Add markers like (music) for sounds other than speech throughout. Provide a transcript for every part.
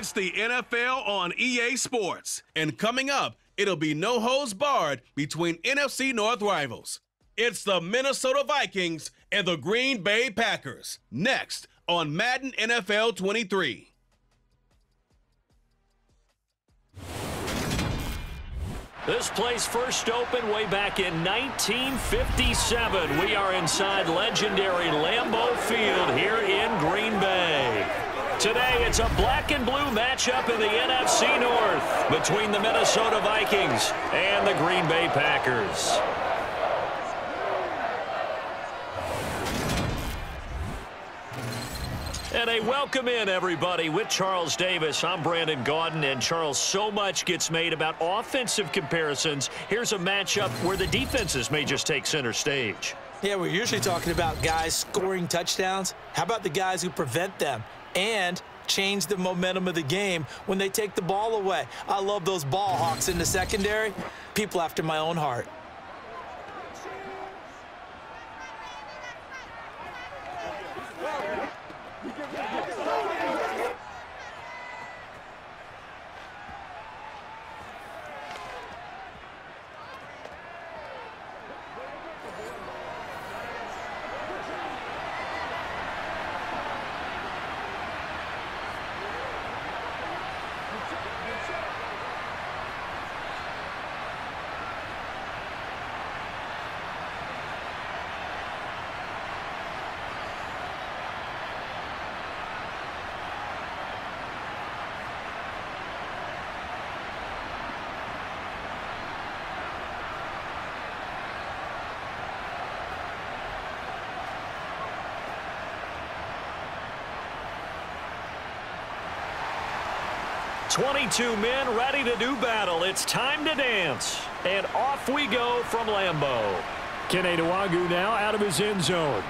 It's the NFL on EA Sports. And coming up, it'll be no holds barred between NFC North rivals. It's the Minnesota Vikings and the Green Bay Packers. Next on Madden NFL 23. This place first opened way back in 1957. We are inside legendary Lambeau Field here in Green. Today, it's a black and blue matchup in the NFC North between the Minnesota Vikings and the Green Bay Packers. And a welcome in, everybody, with Charles Davis. I'm Brandon Gaudin, and Charles, so much gets made about offensive comparisons. Here's a matchup where the defenses may just take center stage. Yeah, we're usually talking about guys scoring touchdowns. How about the guys who prevent them and change the momentum of the game when they take the ball away? I love those ball hawks in the secondary. People after my own heart. 22 men ready to do battle. It's time to dance. And off we go from Lambeau. Kene Nwangwu now out of his end zone.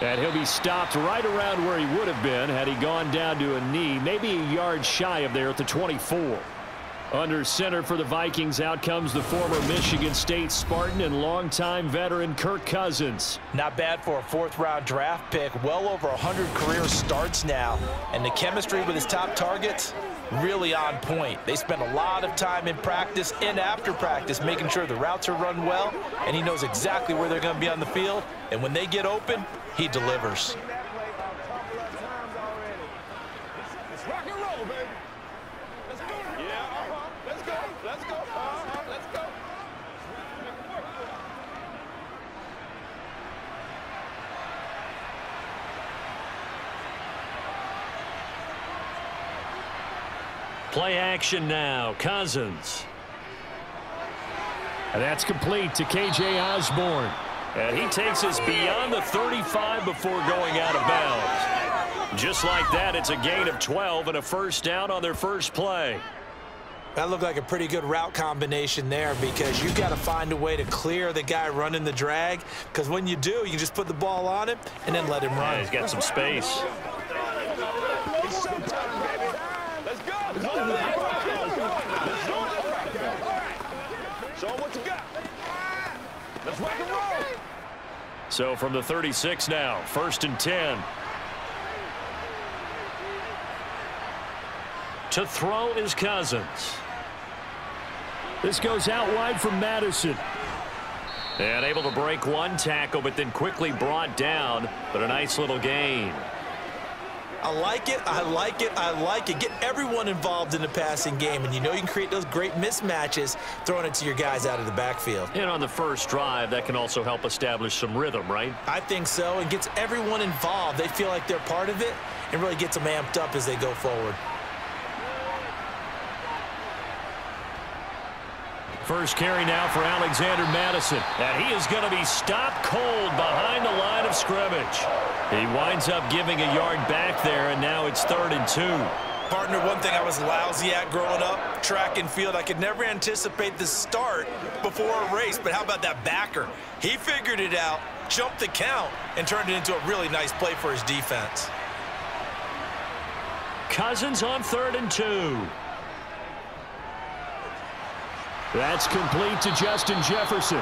And he'll be stopped right around where he would have been had he gone down to a knee, maybe a yard shy of there at the 24. Under center for the Vikings, out comes the former Michigan State Spartan and longtime veteran Kirk Cousins. Not bad for a fourth-round draft pick. Well over 100 career starts now. And the chemistry with his top targets, really on point. They spend a lot of time in practice and after practice making sure the routes are run well, and he knows exactly where they're going to be on the field. And when they get open, he delivers. Play action now. Cousins. And that's complete to K.J. Osborn. And he takes us beyond the 35 before going out of bounds. Just like that, it's a gain of 12 and a first down on their first play. That looked like a pretty good route combination there because you've got to find a way to clear the guy running the drag because when you do, you just put the ball on him and then let him run. Yeah, he's got some space. So from the 36 now, first and 10. To throw is Cousins. This goes out wide from Mattison. And able to break one tackle, but then quickly brought down. But a nice little gain. I like it. I like it. I like it. Get everyone involved in the passing game, and you know you can create those great mismatches throwing it to your guys out of the backfield. And on the first drive, that can also help establish some rhythm, right? I think so. It gets everyone involved. They feel like they're part of it and really gets them amped up as they go forward. First carry now for Alexander Mattison, And he is going to be stopped cold behind the line of scrimmage. He winds up giving a yard back there, and now it's third and two. Partner, one thing I was lousy at growing up, track and field, I could never anticipate the start before a race, but how about that backer? He figured it out, jumped the count, and turned it into a really nice play for his defense. Cousins on third and two. That's complete to Justin Jefferson.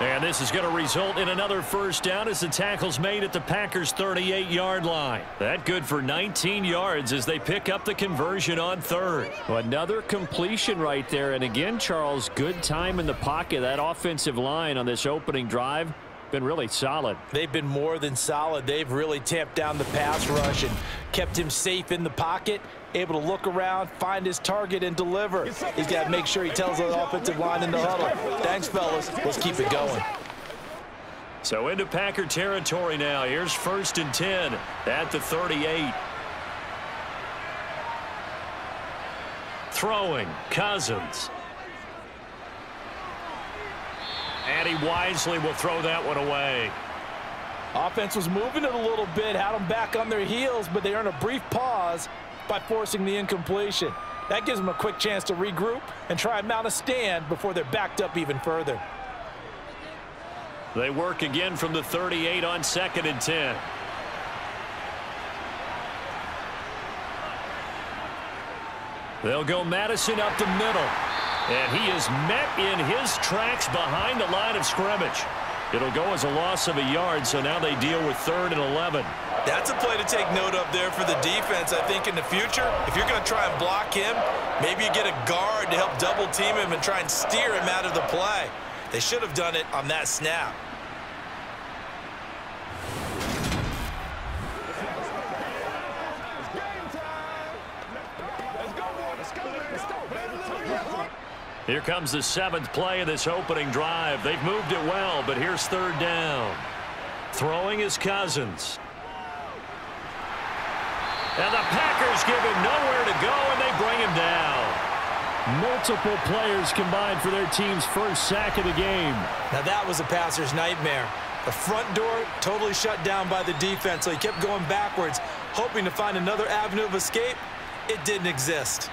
And this is going to result in another first down as the tackle's made at the Packers' 38-yard line. That good for 19 yards as they pick up the conversion on third. Another completion right there. And again, Charles, good time in the pocket. That offensive line on this opening drive been really solid. They've been more than solid. They've really tamped down the pass rush and kept him safe in the pocket, able to look around, find his target, and deliver. He's got to make sure he tells the offensive line in the huddle. Thanks, fellas. Let's keep it going. So into Packer territory now. Here's first and 10 at the 38. Throwing, Cousins. And he wisely will throw that one away. Offense was moving it a little bit, had them back on their heels, but they earned a brief pause by forcing the incompletion. That gives them a quick chance to regroup and try and mount a stand before they're backed up even further. They work again from the 38 on second and 10. They'll go Mattison up the middle. And he is met in his tracks behind the line of scrimmage. It'll go as a loss of a yard, so now they deal with third and 11. That's a play to take note of there for the defense. I think in the future, if you're going to try and block him, maybe you get a guard to help double team him and try and steer him out of the play. They should have done it on that snap. Here comes the seventh play of this opening drive. They've moved it well, but here's third down. Throwing his Cousins. And the Packers give him nowhere to go, and they bring him down. Multiple players combined for their team's first sack of the game. Now that was a passer's nightmare. The front door totally shut down by the defense, so he kept going backwards, hoping to find another avenue of escape. It didn't exist.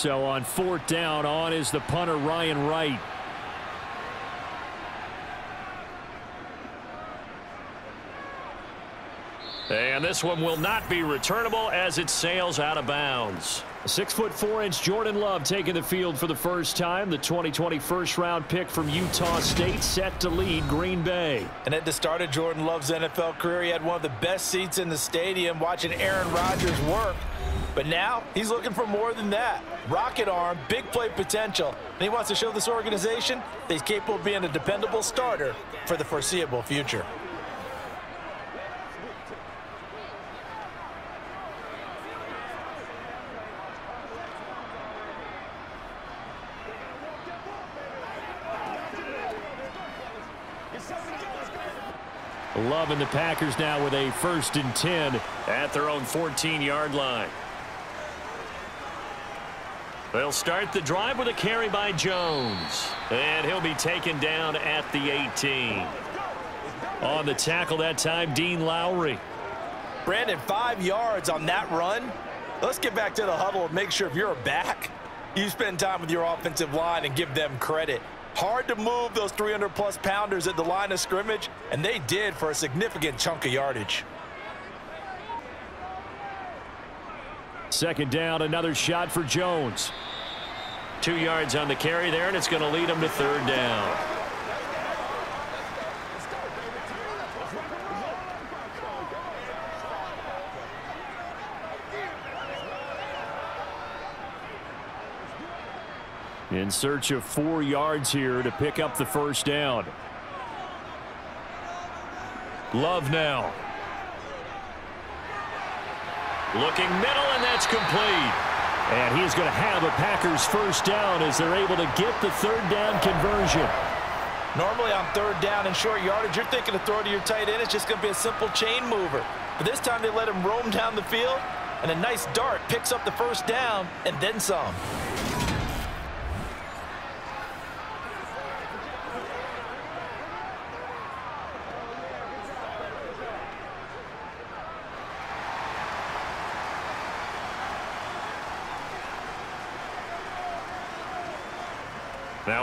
So on fourth down, on is the punter, Ryan Wright. And this one will not be returnable as it sails out of bounds. Six foot four inch Jordan Love taking the field for the first time. The 2020 first round pick from Utah State set to lead Green Bay. And at the start of Jordan Love's NFL career, he had one of the best seats in the stadium watching Aaron Rodgers work. But now he's looking for more than that. Rocket arm, big play potential. And he wants to show this organization that he's capable of being a dependable starter for the foreseeable future. Loving the Packers now with a first and 10 at their own 14-yard line. They'll start the drive with a carry by Jones. And he'll be taken down at the 18. On the tackle that time, Dean Lowry. Brandon, five yards on that run. Let's get back to the huddle and make sure if you're a back, you spend time with your offensive line and give them credit. Hard to move those 300-plus pounders at the line of scrimmage, and they did for a significant chunk of yardage. Second down, another shot for Jones. Two yards on the carry there, and it's going to lead him to third down. In search of four yards here to pick up the first down. Love now. Looking middle, and that's complete. And he's going to have a Packers first down as they're able to get the third down conversion. Normally on third down and short yardage, you're thinking to throw to your tight end. It's just going to be a simple chain mover. But this time they let him roam down the field, and a nice dart picks up the first down and then some.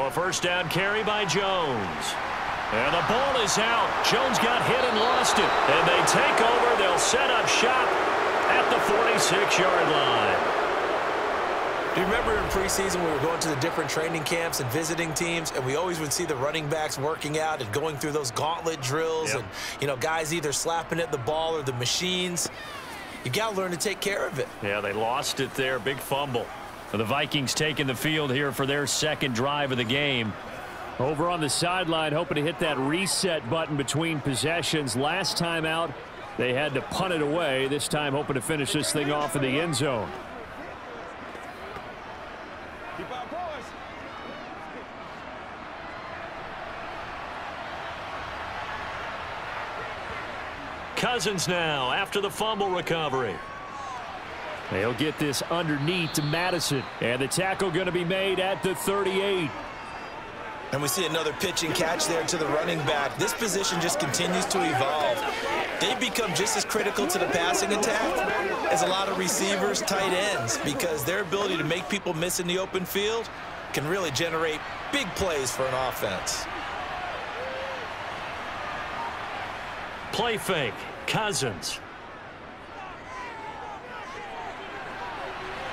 A first down carry by Jones. And the ball is out. Jones got hit and lost it. And they take over. They'll set up shop at the 46-yard line. Do you remember in preseason we were going to the different training camps and visiting teams, and we always would see the running backs working out and going through those gauntlet drills, yep. and you know guys either slapping at the ball or the machines. You got to learn to take care of it. Yeah, they lost it there. Big fumble. The Vikings taking the field here for their second drive of the game. Over on the sideline, hoping to hit that reset button between possessions. Last time out, they had to punt it away. This time, hoping to finish this thing off in the end zone. Cousins now after the fumble recovery. They'll get this underneath to Mattison. And the tackle going to be made at the 38. And we see another pitch and catch there to the running back. This position just continues to evolve. They've become just as critical to the passing attack as a lot of receivers, tight ends, because their ability to make people miss in the open field can really generate big plays for an offense. Play fake. Cousins.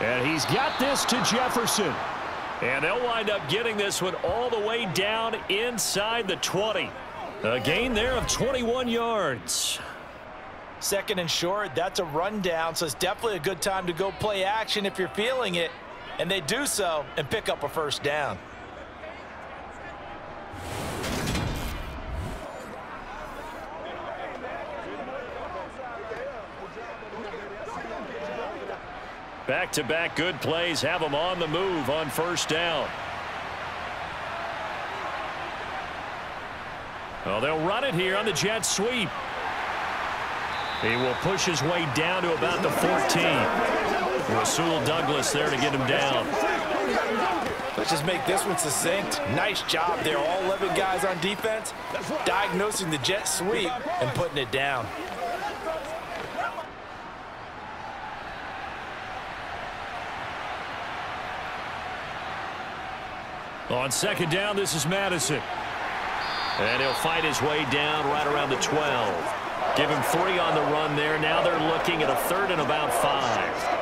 And he's got this to Jefferson. And they'll wind up getting this one all the way down inside the 20. A gain there of 21 yards. Second and short, that's a rundown, so it's definitely a good time to go play action if you're feeling it. And they do so and pick up a first down. Back-to-back -back good plays have them on the move on first down. Well, they'll run it here on the jet sweep. He will push his way down to about the 14. Rasul Douglas there to get him down. Let's just make this one succinct. Nice job there. All 11 guys on defense diagnosing the jet sweep and putting it down. On second down, this is Mattison. And he'll fight his way down right around the 12. Give him three on the run there. Now they're looking at a third and about five.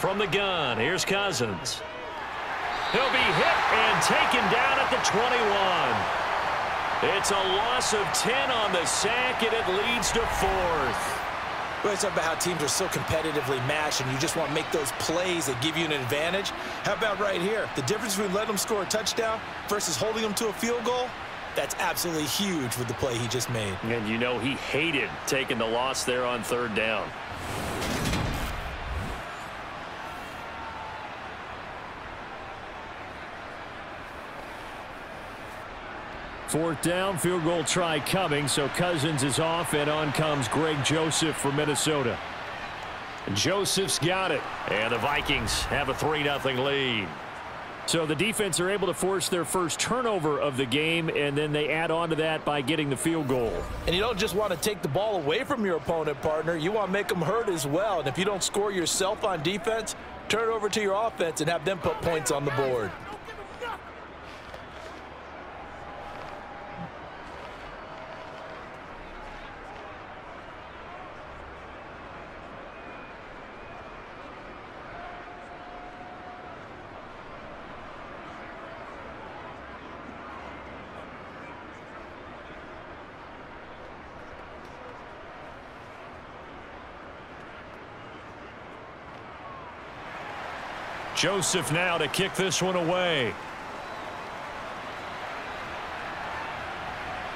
From the gun, here's Cousins. He'll be hit and taken down at the 21. It's a loss of 10 on the sack, and it leads to fourth. We always talk about how teams are so competitively matched, and you just want to make those plays that give you an advantage. How about right here? The difference between letting them score a touchdown versus holding them to a field goal, that's absolutely huge with the play he just made. And you know he hated taking the loss there on third down. Fourth down, field goal try coming, so Cousins is off, and on comes Greg Joseph for Minnesota. Joseph's got it. And the Vikings have a 3-0 lead. So the defense are able to force their first turnover of the game, and then they add on to that by getting the field goal. And you don't just want to take the ball away from your opponent, partner. You want to make them hurt as well. And if you don't score yourself on defense, turn it over to your offense and have them put points on the board. Joseph now to kick this one away.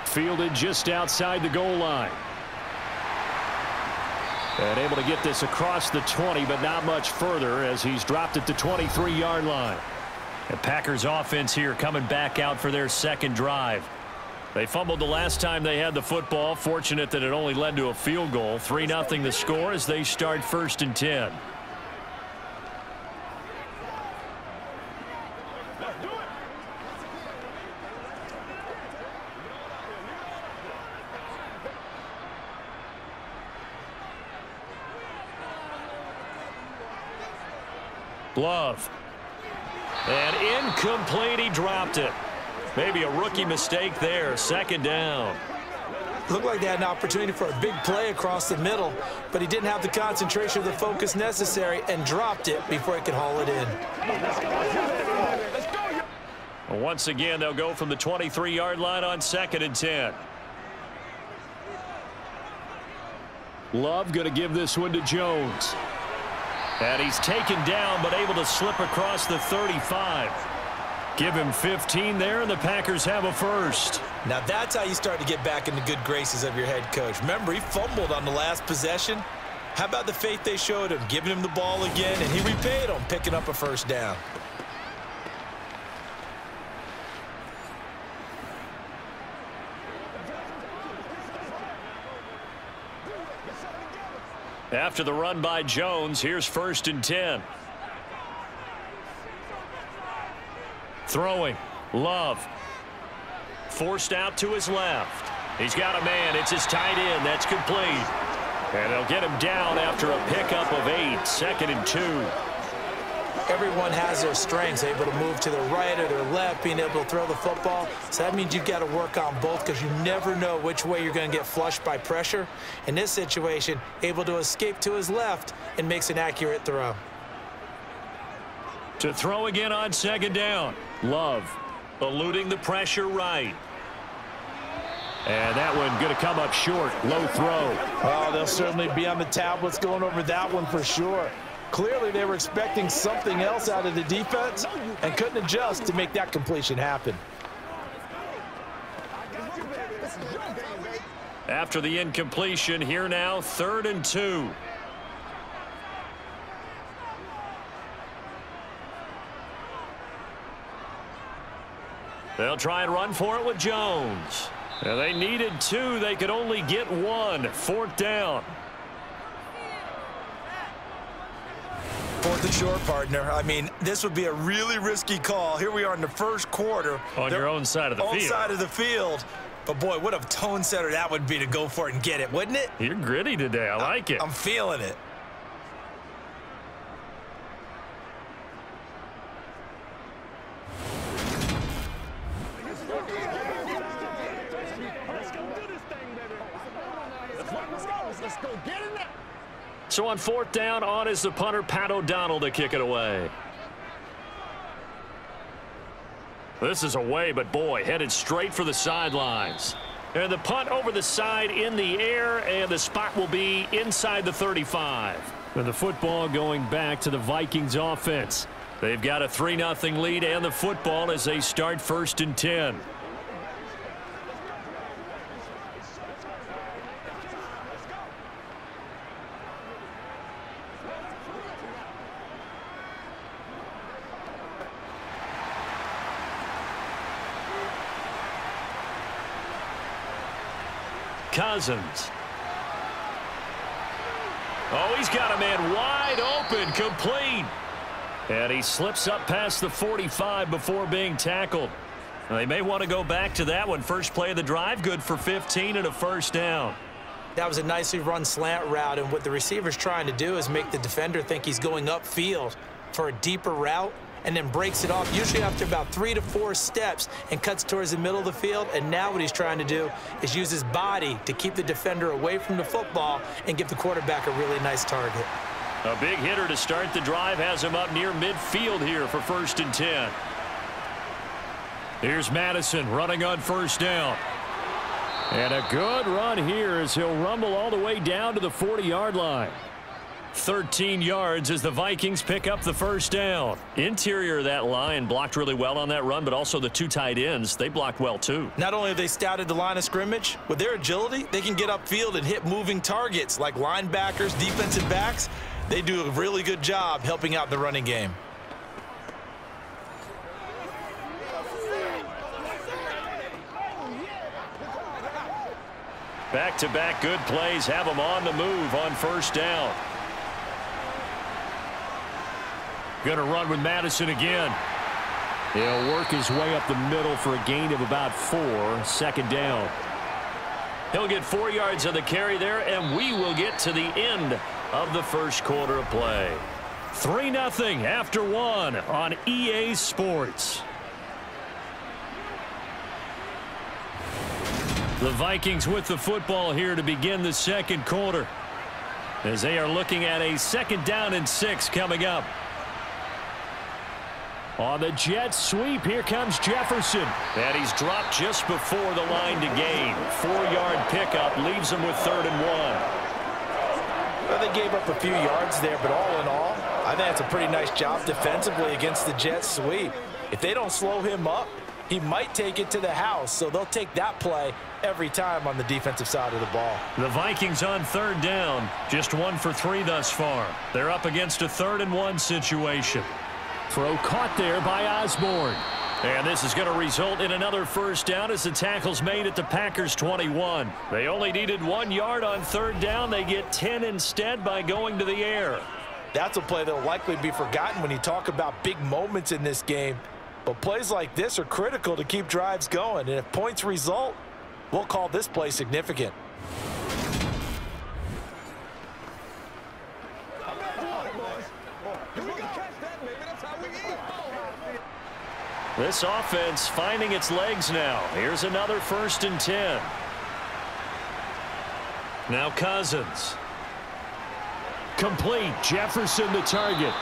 Fielded just outside the goal line. And able to get this across the 20, but not much further as he's dropped it to 23-yard line. The Packers offense here coming back out for their second drive. They fumbled the last time they had the football. Fortunate that it only led to a field goal. 3-0 the score as they start first and 10. Love. And incomplete, he dropped it. Maybe a rookie mistake there. Second down. Looked like they had an opportunity for a big play across the middle, but he didn't have the concentration or the focus necessary and dropped it before he could haul it in. Once again, they'll go from the 23-yard line on second and 10. Love going to give this one to Jones. And he's taken down, but able to slip across the 35. Give him 15 there, and the Packers have a first. Now that's how you start to get back in the good graces of your head coach. Remember, he fumbled on the last possession. How about the faith they showed him, giving him the ball again, and he repaid them, picking up a first down. After the run by Jones, here's first and 10. Throwing. Love. Forced out to his left. He's got a man. It's his tight end. That's complete. And they'll get him down after a pickup of eight. Second and two. Everyone has their strengths, able to move to the right or their left, being able to throw the football. So that means you've got to work on both because you never know which way you're going to get flushed by pressure. In this situation, able to escape to his left and makes an accurate throw. To throw again on second down. Love eluding the pressure right. And that one going to come up short. Low throw. Oh, they'll certainly be on the tablets going over that one for sure. Clearly, they were expecting something else out of the defense and couldn't adjust to make that completion happen. After the incompletion, here now, third and two. They'll try and run for it with Jones. And they needed two. They could only get one. Fourth down. Fourth and short, partner. I mean, this would be a really risky call. Here we are in the first quarter. On They're your own side of the own field. side of the field. But, boy, what a tone setter that would be to go for it and get it, wouldn't it? You're gritty today. I like it. I'm feeling it. So on fourth down, on is the punter, Pat O'Donnell, to kick it away. This is away, but boy, headed straight for the sidelines. And the punt over the side in the air, and the spot will be inside the 35. And the football going back to the Vikings offense. They've got a 3-0 lead and the football as they start first and 10. Cousins. Oh, he's got a man wide open, complete. And he slips up past the 45 before being tackled. They may want to go back to that one. First play of the drive, good for 15 and a first down. That was a nicely run slant route, and what the receiver's trying to do is make the defender think he's going upfield for a deeper route and then breaks it off, usually after about three to four steps, and cuts towards the middle of the field. And now what he's trying to do is use his body to keep the defender away from the football and give the quarterback a really nice target. A big hitter to start the drive has him up near midfield here for first and 10. Here's Mattison running on first down. And a good run here as he'll rumble all the way down to the 40-yard line. 13 yards as the Vikings pick up the first down. Interior of that line blocked really well on that run, but also the two tight ends, they blocked well too. Not only have they scouted the line of scrimmage, with their agility, they can get upfield and hit moving targets like linebackers, defensive backs. They do a really good job helping out the running game. Back-to-back -back good plays have them on the move on first down. Going to run with Mattison again. He'll work his way up the middle for a gain of about four. Second down. He'll get four yards on the carry there, and we will get to the end of the first quarter of play. 3-0 after one on EA Sports. The Vikings with the football here to begin the second quarter as they are looking at a second down and six coming up. On the jet sweep, here comes Jefferson. And he's dropped just before the line to gain. Four-yard pickup leaves him with third and one. Well, they gave up a few yards there, but all in all, I think it's a pretty nice job defensively against the jet sweep. If they don't slow him up, he might take it to the house, so they'll take that play every time on the defensive side of the ball. The Vikings on third down, just one for three thus far. They're up against a third and one situation. Throw caught there by Osborn. And this is going to result in another first down as the tackle's made at the Packers 21. They only needed one yard on third down. They get 10 instead by going to the air. That's a play that will likely be forgotten when you talk about big moments in this game. But plays like this are critical to keep drives going. And if points result, we'll call this play significant. This offense finding its legs now. Here's another first and 10. Now Cousins. Complete. Jefferson the target.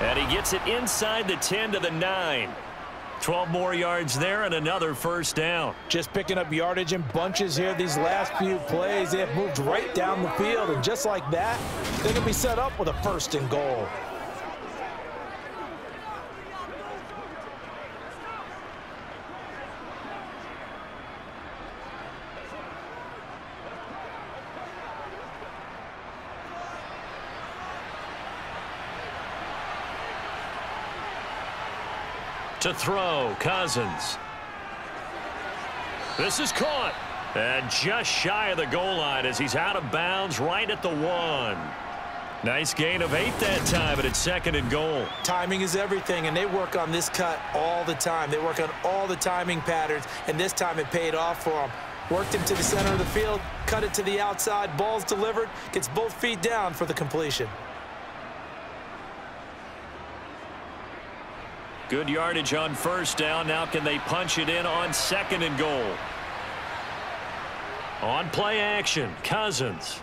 And he gets it inside the 10 to the 9. 12 more yards there and another first down. Just picking up yardage in bunches here these last few plays. They have moved right down the field, and just like that, they're going to be set up with a first and goal. To throw, Cousins. This is caught. And just shy of the goal line as he's out of bounds right at the one. Nice gain of eight that time, but it's second and goal. Timing is everything, and they work on this cut all the time. They work on all the timing patterns, and this time it paid off for them. Worked him to the center of the field, cut it to the outside, ball's delivered, gets both feet down for the completion. Good yardage on first down. Now can they punch it in on second and goal? On play action, Cousins.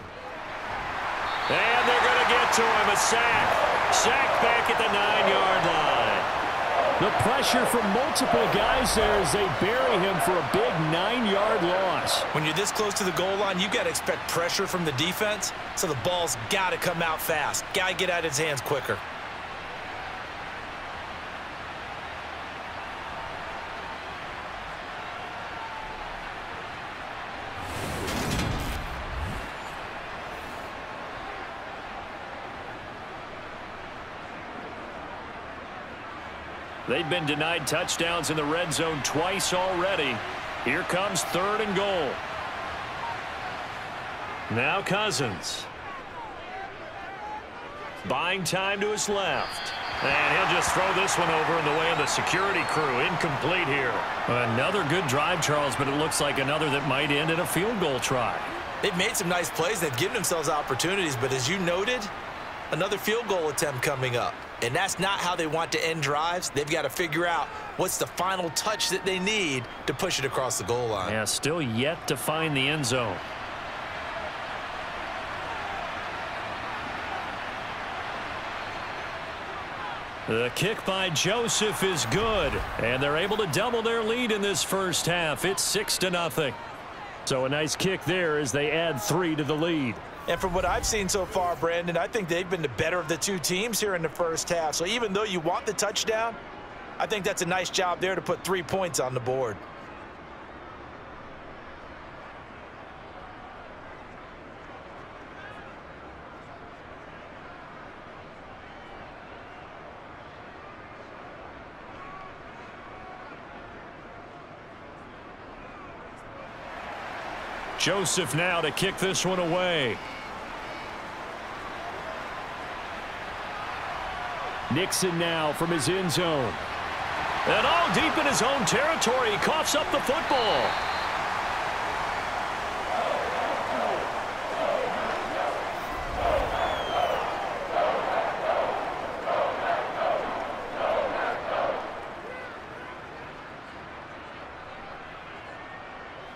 And they're going to get to him. A sack. Sack back at the nine-yard line. The pressure from multiple guys there as they bury him for a big nine-yard loss. When you're this close to the goal line, you've got to expect pressure from the defense, so the ball's got to come out fast. Got to get out of his hands quicker. They've been denied touchdowns in the red zone twice already. Here comes third and goal. Now Cousins. Buying time to his left. And he'll just throw this one over in the way of the security crew. Incomplete here. Another good drive, Charles, but it looks like another that might end in a field goal try. They've made some nice plays. They've given themselves opportunities, but as you noted, another field goal attempt coming up. And that's not how they want to end drives. They've got to figure out what's the final touch that they need to push it across the goal line. Yeah, still yet to find the end zone. The kick by Joseph is good, and they're able to double their lead in this first half. It's 6 to nothing. So a nice kick there as they add three to the lead. And from what I've seen so far, Brandon, I think they've been the better of the two teams here in the first half. So even though you want the touchdown, I think that's a nice job there to put three points on the board. Joseph now to kick this one away. Nixon now from his end zone. And all deep in his own territory, he coughs up the football.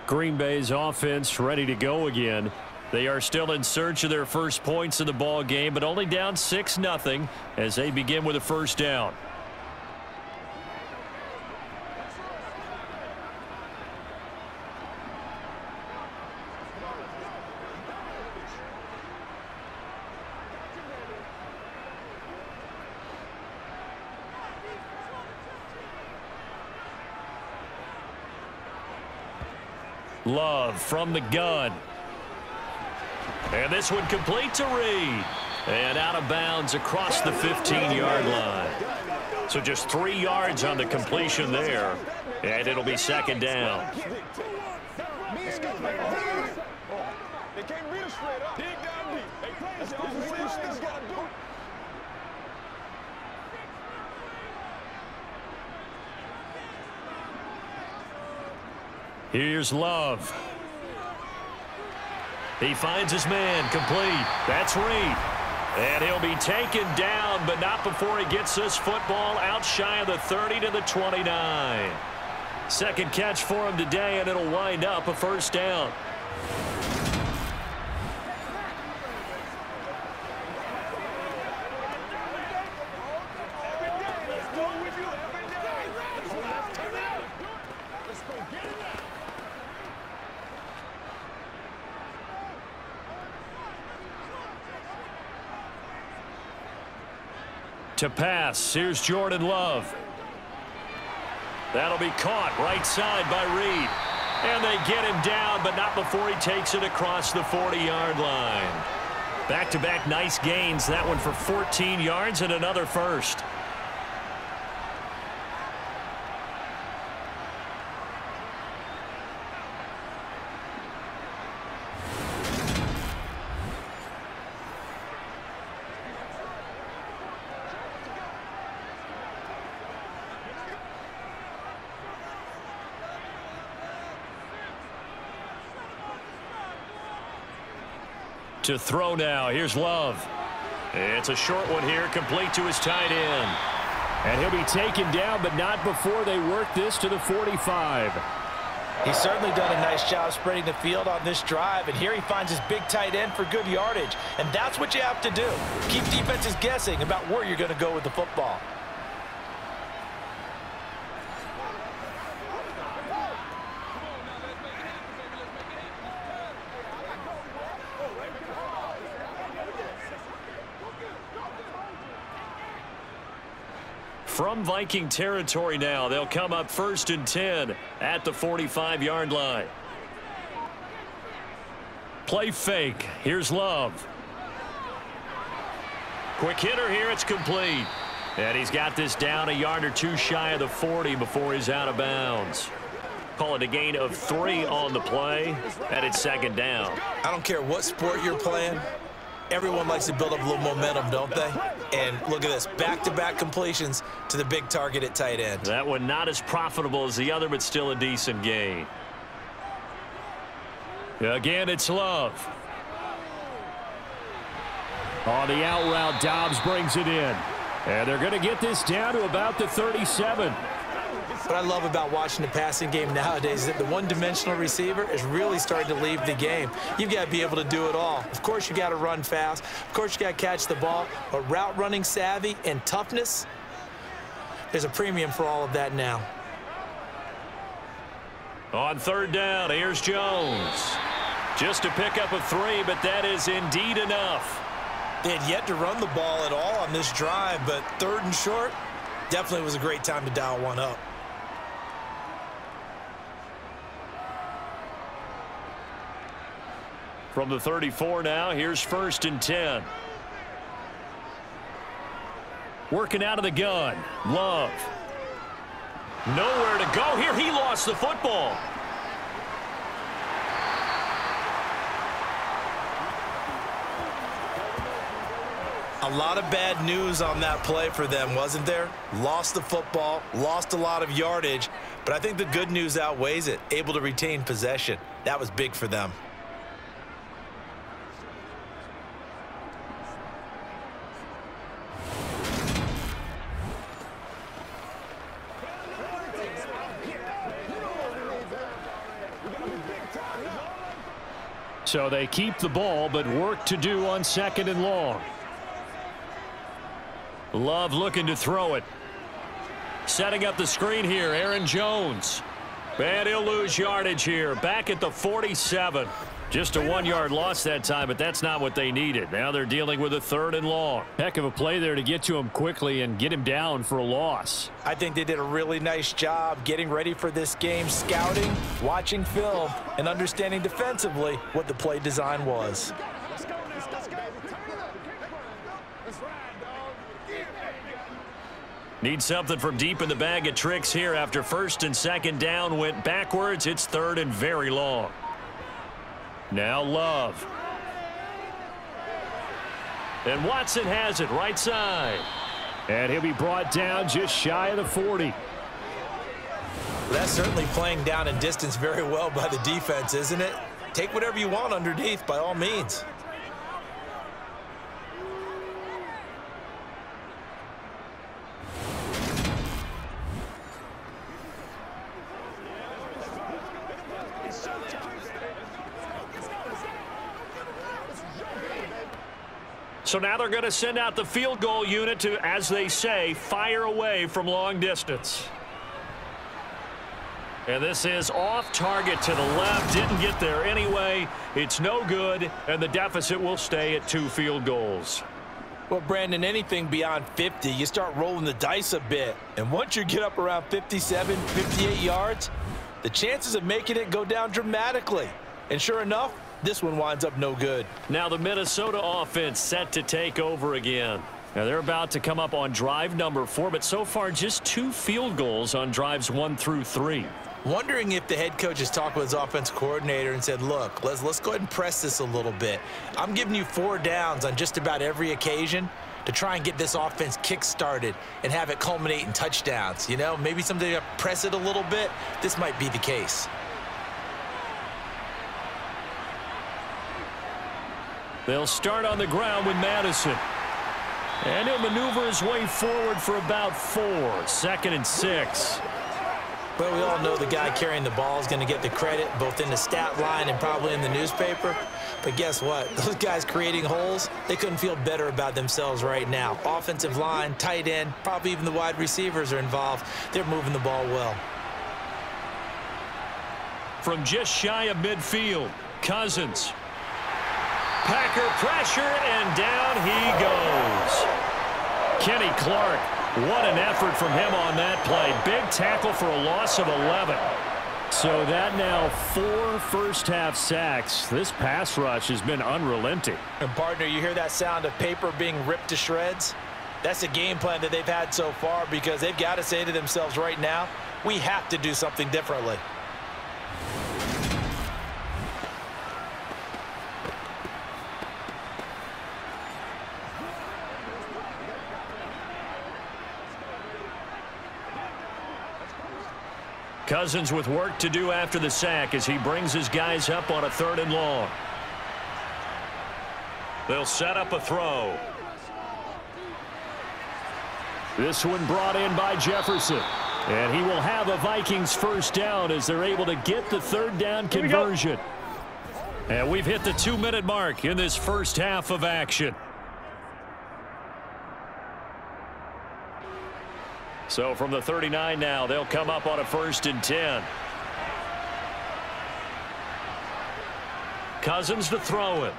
Green Bay's offense ready to go again. They are still in search of their first points in the ball game, but only down 6-0 as they begin with a first down. Love from the gun. And this one complete to Reed. And out of bounds across the 15-yard line. So just three yards on the completion there. And it'll be second down. Here's Love. He finds his man complete. That's Reed. And he'll be taken down, but not before he gets this football out shy of the 30 to the 29. Second catch for him today, and it'll wind up a first down. To pass. Here's Jordan Love. That'll be caught right side by Reed. And they get him down, but not before he takes it across the 40-yard line. Back-to-back -back nice gains. That one for 14 yards and another first. To throw now. Here's Love. It's a short one here, complete to his tight end. And he'll be taken down, but not before they work this to the 45. He's certainly done a nice job spreading the field on this drive, and here he finds his big tight end for good yardage. And that's what you have to do. Keep defenses guessing about where you're going to go with the football. From Viking territory now, they'll come up first and 10 at the 45-yard line. Play fake. Here's Love. Quick hitter here. It's complete. And he's got this down a yard or two shy of the 40 before he's out of bounds. Call it a gain of three on the play, and it's second down. I don't care what sport you're playing everyone likes to build up a little momentum, don't they? And look at this, back-to-back -back completions to the big target at tight end. That one not as profitable as the other, but still a decent gain. Again, it's Love. On the out route, Dobbs brings it in. And they're going to get this down to about the 37. What I love about watching the passing game nowadays is that the one-dimensional receiver is really starting to leave the game. You've got to be able to do it all. Of course, you got to run fast. Of course, you got to catch the ball. But route running savvy and toughness, there's a premium for all of that now. On third down, here's Jones. Just to pick up a three, but that is indeed enough. They had yet to run the ball at all on this drive, but third and short, definitely was a great time to dial one up. From the 34 now, here's first and 10. Working out of the gun. Love. Nowhere to go here. He lost the football. A lot of bad news on that play for them, wasn't there? Lost the football, lost a lot of yardage, but I think the good news outweighs it. Able to retain possession. That was big for them. So they keep the ball, but work to do on second and long. Love looking to throw it. Setting up the screen here, Aaron Jones. And he'll lose yardage here. Back at the 47. Just a one-yard loss that time, but that's not what they needed. Now they're dealing with a third and long. Heck of a play there to get to him quickly and get him down for a loss. I think they did a really nice job getting ready for this game, scouting, watching film, and understanding defensively what the play design was. Need something from deep in the bag of tricks here after first and second down went backwards. It's third and very long. Now Love. And Watson has it right side. And he'll be brought down just shy of the 40. That's certainly playing down in distance very well by the defense, isn't it? Take whatever you want underneath by all means. So now they're going to send out the field goal unit to, as they say, fire away from long distance. And this is off target to the left. Didn't get there anyway. It's no good, and the deficit will stay at two field goals. Well, Brandon, anything beyond 50, you start rolling the dice a bit. And once you get up around 57, 58 yards, the chances of making it go down dramatically. And sure enough, this one winds up no good. Now the Minnesota offense set to take over again. Now they're about to come up on drive number four, but so far just two field goals on drives one through three. Wondering if the head coach has talked with his offense coordinator and said, look, let's, let's go ahead and press this a little bit. I'm giving you four downs on just about every occasion to try and get this offense kick-started and have it culminate in touchdowns. You know, maybe someday press it a little bit. This might be the case. They'll start on the ground with Mattison. And he'll maneuver his way forward for about four. Second and six. Well, we all know the guy carrying the ball is going to get the credit, both in the stat line and probably in the newspaper. But guess what? (laughs) Those guys creating holes, they couldn't feel better about themselves right now. Offensive line, tight end, probably even the wide receivers are involved. They're moving the ball well. From just shy of midfield, Cousins Packer pressure, and down he goes. Kenny Clark, what an effort from him on that play. Big tackle for a loss of 11. So that now four first-half sacks. This pass rush has been unrelenting. And, partner, you hear that sound of paper being ripped to shreds? That's the game plan that they've had so far because they've got to say to themselves right now, we have to do something differently. Cousins with work to do after the sack as he brings his guys up on a third and long. They'll set up a throw. This one brought in by Jefferson. And he will have a Vikings first down as they're able to get the third down conversion. And we've hit the two-minute mark in this first half of action. So from the 39 now, they'll come up on a first and 10. Cousins to throw it.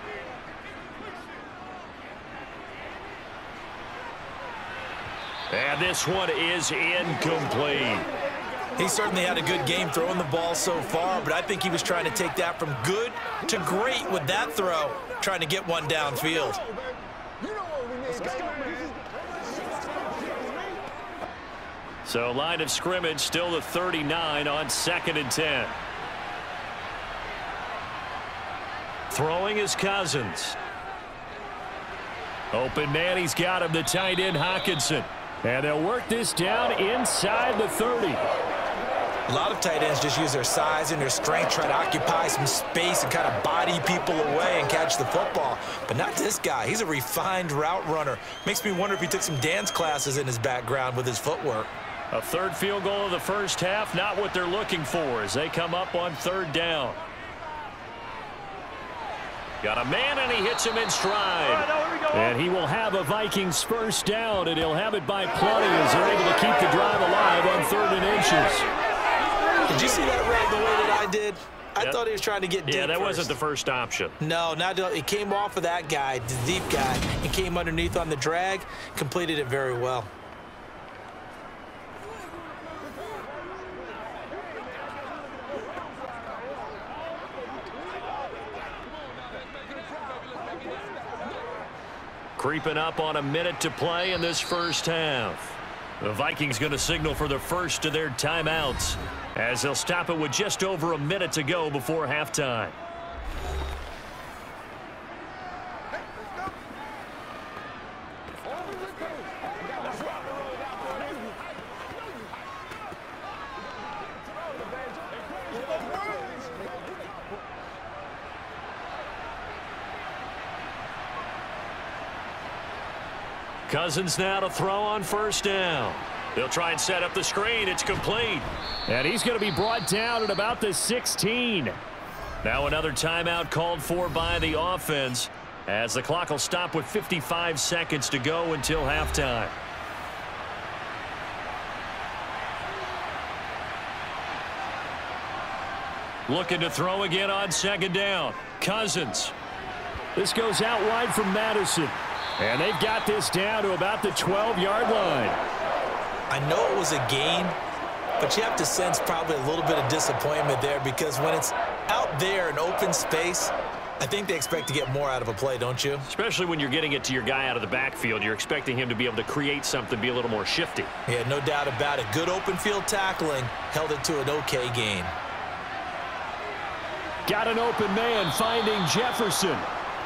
And this one is incomplete. He certainly had a good game throwing the ball so far, but I think he was trying to take that from good to great with that throw, trying to get one downfield. So line of scrimmage still the 39 on second and 10. Throwing his Cousins. Open man, he's got him, the tight end Hockenson. And they'll work this down inside the 30. A lot of tight ends just use their size and their strength, try to occupy some space and kind of body people away and catch the football. But not this guy. He's a refined route runner. Makes me wonder if he took some dance classes in his background with his footwork. A third field goal of the first half, not what they're looking for as they come up on third down. Got a man, and he hits him in stride. And he will have a Vikings first down, and he'll have it by plenty as they're able to keep the drive alive on third and inches. Did you see that right the way that I did? I Yep. thought he was trying to get deep Yeah, that first. wasn't the first option. No, not it came off of that guy, the deep guy, and came underneath on the drag, completed it very well. Creeping up on a minute to play in this first half. The Vikings going to signal for the first of their timeouts as they'll stop it with just over a minute to go before halftime. Cousins now to throw on first down. They'll try and set up the screen. It's complete. And he's going to be brought down at about the 16. Now another timeout called for by the offense as the clock will stop with 55 seconds to go until halftime. Looking to throw again on second down. Cousins. This goes out wide from Mattison. And they've got this down to about the 12-yard line. I know it was a gain, but you have to sense probably a little bit of disappointment there because when it's out there in open space, I think they expect to get more out of a play, don't you? Especially when you're getting it to your guy out of the backfield. You're expecting him to be able to create something, be a little more shifty. Yeah, no doubt about it. Good open field tackling held it to an okay gain. Got an open man finding Jefferson.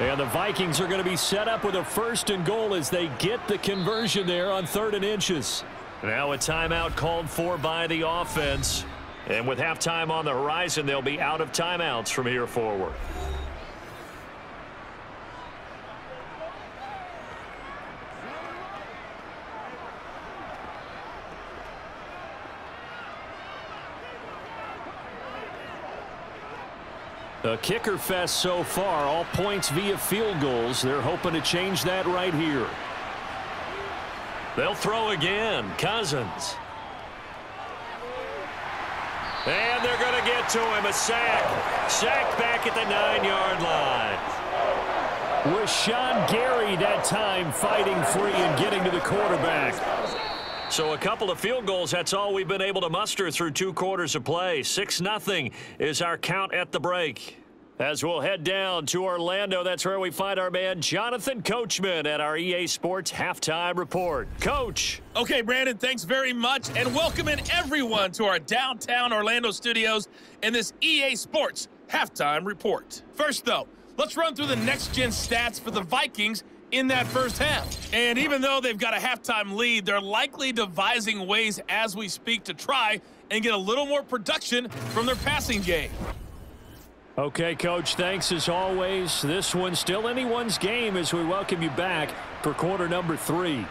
And the Vikings are going to be set up with a first and goal as they get the conversion there on third and inches. Now a timeout called for by the offense. And with halftime on the horizon, they'll be out of timeouts from here forward. A kicker fest so far, all points via field goals. They're hoping to change that right here. They'll throw again. Cousins. And they're going to get to him. A sack. Sack back at the nine-yard line. Was Sean Gary that time fighting free and getting to the quarterback. So a couple of field goals, that's all we've been able to muster through two quarters of play. 6-0 is our count at the break. As we'll head down to Orlando, that's where we find our man Jonathan Coachman at our EA Sports Halftime Report. Coach. Okay, Brandon, thanks very much, and welcoming everyone to our downtown Orlando studios in this EA Sports halftime report. First, though, let's run through the next gen stats for the Vikings in that first half. And even though they've got a halftime lead, they're likely devising ways as we speak to try and get a little more production from their passing game. Okay, Coach, thanks as always. This one's still anyone's game as we welcome you back for quarter number three.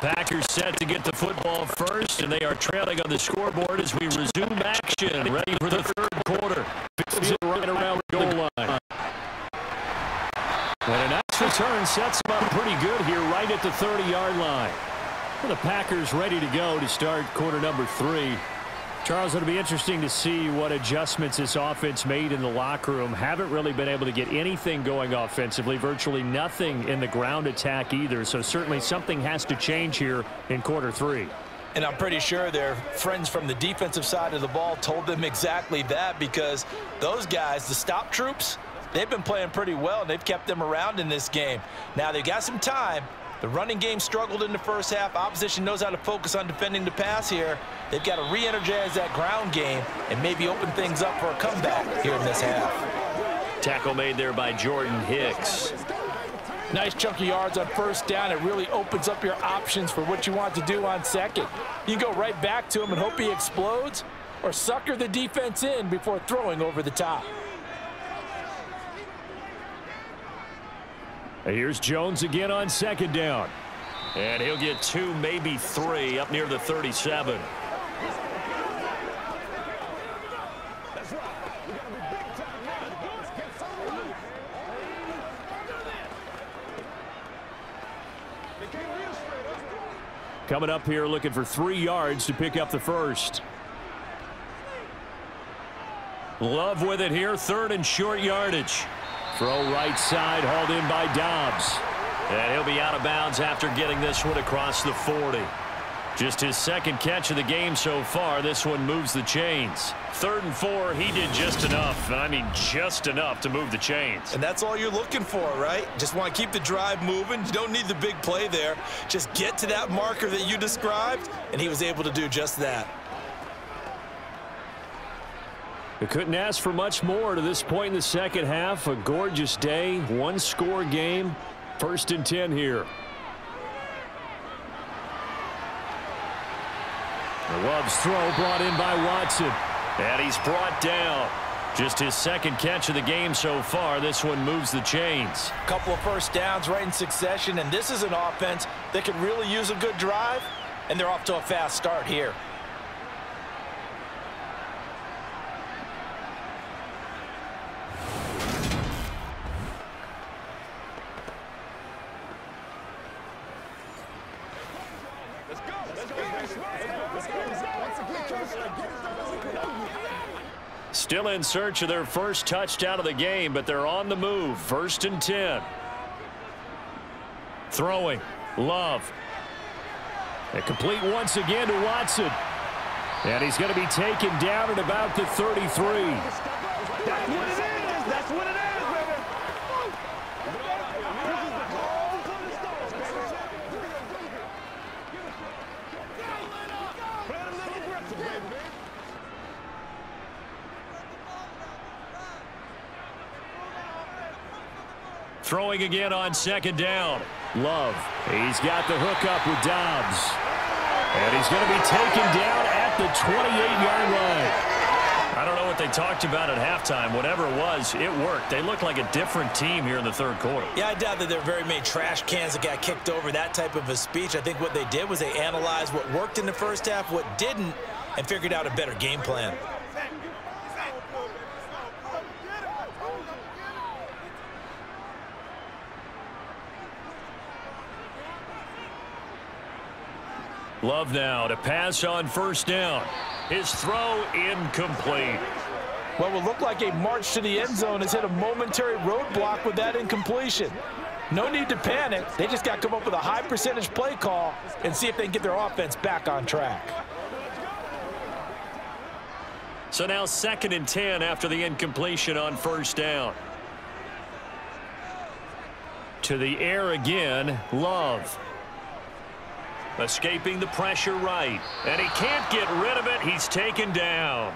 Packers set to get the football first, and they are trailing on the scoreboard as we resume action. Ready for the third quarter. Fields it right around the goal line. And a nice return sets them up pretty good here right at the 30-yard line. The Packers ready to go to start quarter number three. Charles, it'll be interesting to see what adjustments this offense made in the locker room. Haven't really been able to get anything going offensively, virtually nothing in the ground attack either. So certainly something has to change here in quarter three. And I'm pretty sure their friends from the defensive side of the ball told them exactly that because those guys, the stop troops, they've been playing pretty well and they've kept them around in this game. Now they've got some time, The running game struggled in the first half. Opposition knows how to focus on defending the pass here. They've got to re-energize that ground game and maybe open things up for a comeback here in this half. Tackle made there by Jordan Hicks. Nice chunky yards on first down. It really opens up your options for what you want to do on second. You can go right back to him and hope he explodes or sucker the defense in before throwing over the top. Here's Jones again on second down. And he'll get two, maybe three, up near the 37. Coming up here looking for three yards to pick up the first. Love with it here, third and short yardage. Throw right side, hauled in by Doubs. And he'll be out of bounds after getting this one across the 40. Just his second catch of the game so far. This one moves the chains. Third and four, he did just enough. and I mean, just enough to move the chains. And that's all you're looking for, right? Just want to keep the drive moving. You don't need the big play there. Just get to that marker that you described, and he was able to do just that. They couldn't ask for much more to this point in the second half. A gorgeous day, one-score game. First and 10 here. The Love's throw brought in by Watson. And he's brought down. Just his second catch of the game so far. This one moves the chains. A couple of first downs right in succession, and this is an offense that could really use a good drive, and they're off to a fast start here. Still in search of their first touchdown of the game, but they're on the move. First and 10. Throwing. Love. And complete once again to Watson. And he's going to be taken down at about the 33. Throwing again on second down. Love. He's got the hook up with Doubs. And he's going to be taken down at the 28-yard line. I don't know what they talked about at halftime. Whatever it was, it worked. They look like a different team here in the third quarter. Yeah, I doubt that there are very many trash cans that got kicked over that type of a speech. I think what they did was they analyzed what worked in the first half, what didn't, and figured out a better game plan. Love now to pass on first down. His throw incomplete. What will look like a march to the end zone has hit a momentary roadblock with that incompletion. No need to panic. They just got to come up with a high percentage play call and see if they can get their offense back on track. So now second and 10 after the incompletion on first down. To the air again, Love. Escaping the pressure right. And he can't get rid of it. He's taken down.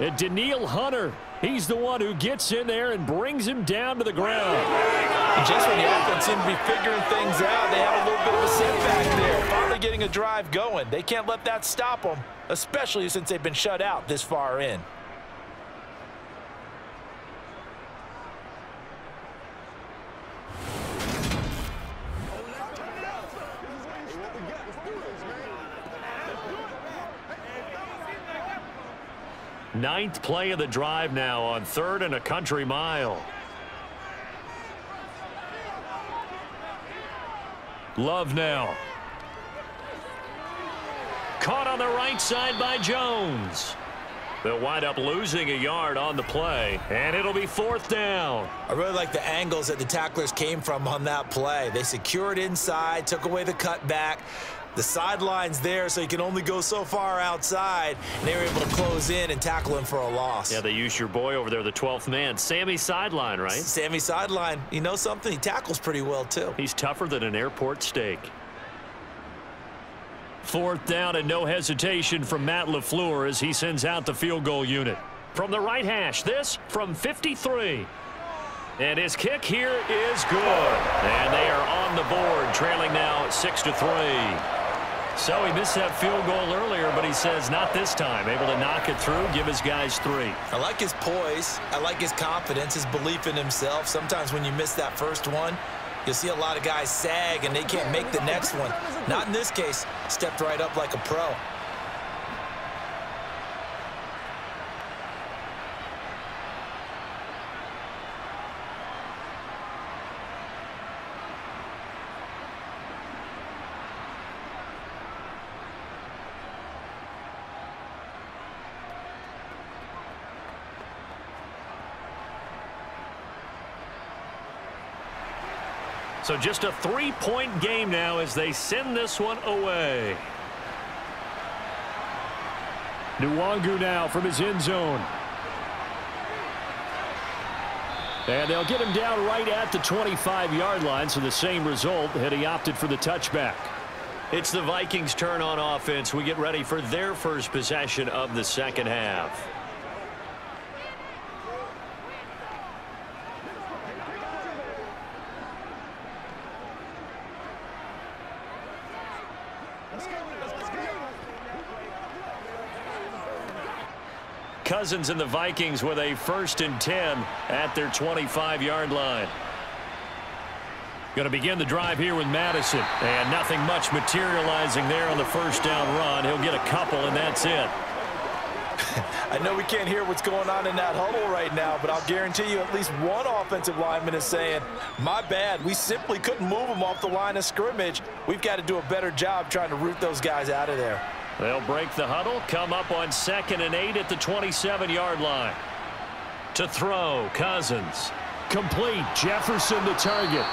And Danielle Hunter, he's the one who gets in there and brings him down to the ground. And just when the offense seemed to be figuring things out, they have a little bit of a setback there. Finally getting a drive going. They can't let that stop them, especially since they've been shut out this far in. Ninth play of the drive now on third and a country mile. Love now. Caught on the right side by Jones. They'll wind up losing a yard on the play, and it'll be fourth down. I really like the angles that the tacklers came from on that play. They secured inside, took away the cutback, The sideline's there, so he can only go so far outside, and they were able to close in and tackle him for a loss. Yeah, they used your boy over there, the 12th man. Sammy sideline, right? Sammy sideline. You know something? He tackles pretty well, too. He's tougher than an airport steak. Fourth down and no hesitation from Matt LaFleur as he sends out the field goal unit. From the right hash, this from 53. And his kick here is good. And they are on the board, trailing now 6 to 3. So he missed that field goal earlier, but he says not this time. Able to knock it through, give his guys three. I like his poise. I like his confidence, his belief in himself. Sometimes when you miss that first one, you'll see a lot of guys sag and they can't make the next one. Not in this case. Stepped right up like a pro. So just a three-point game now as they send this one away. Nwangwu now from his end zone. And they'll get him down right at the 25-yard line, so the same result had he opted for the touchback. It's the Vikings' turn on offense. We get ready for their first possession of the second half. Cousins and the Vikings with a first and 10 at their 25-yard line. Going to begin the drive here with Mattison. And nothing much materializing there on the first down run. He'll get a couple, and that's it. (laughs) I know we can't hear what's going on in that huddle right now, but I'll guarantee you at least one offensive lineman is saying, my bad, we simply couldn't move them off the line of scrimmage. We've got to do a better job trying to root those guys out of there. They'll break the huddle, come up on second and eight at the 27-yard line. To throw, Cousins. Complete, Jefferson the target.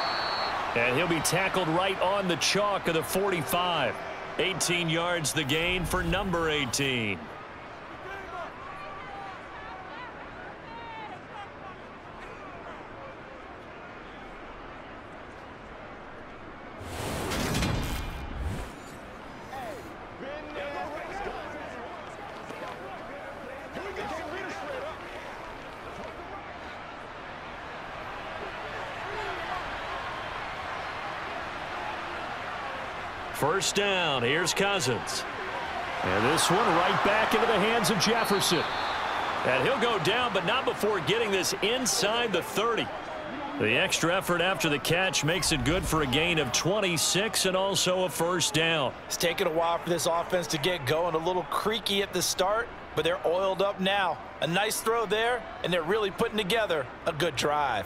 And he'll be tackled right on the chalk of the 45. 18 yards the gain for number 18. First down. Here's Cousins. And this one right back into the hands of Jefferson. And he'll go down, but not before getting this inside the 30. The extra effort after the catch makes it good for a gain of 26 and also a first down. It's taken a while for this offense to get going. A little creaky at the start, but they're oiled up now. A nice throw there, and they're really putting together a good drive.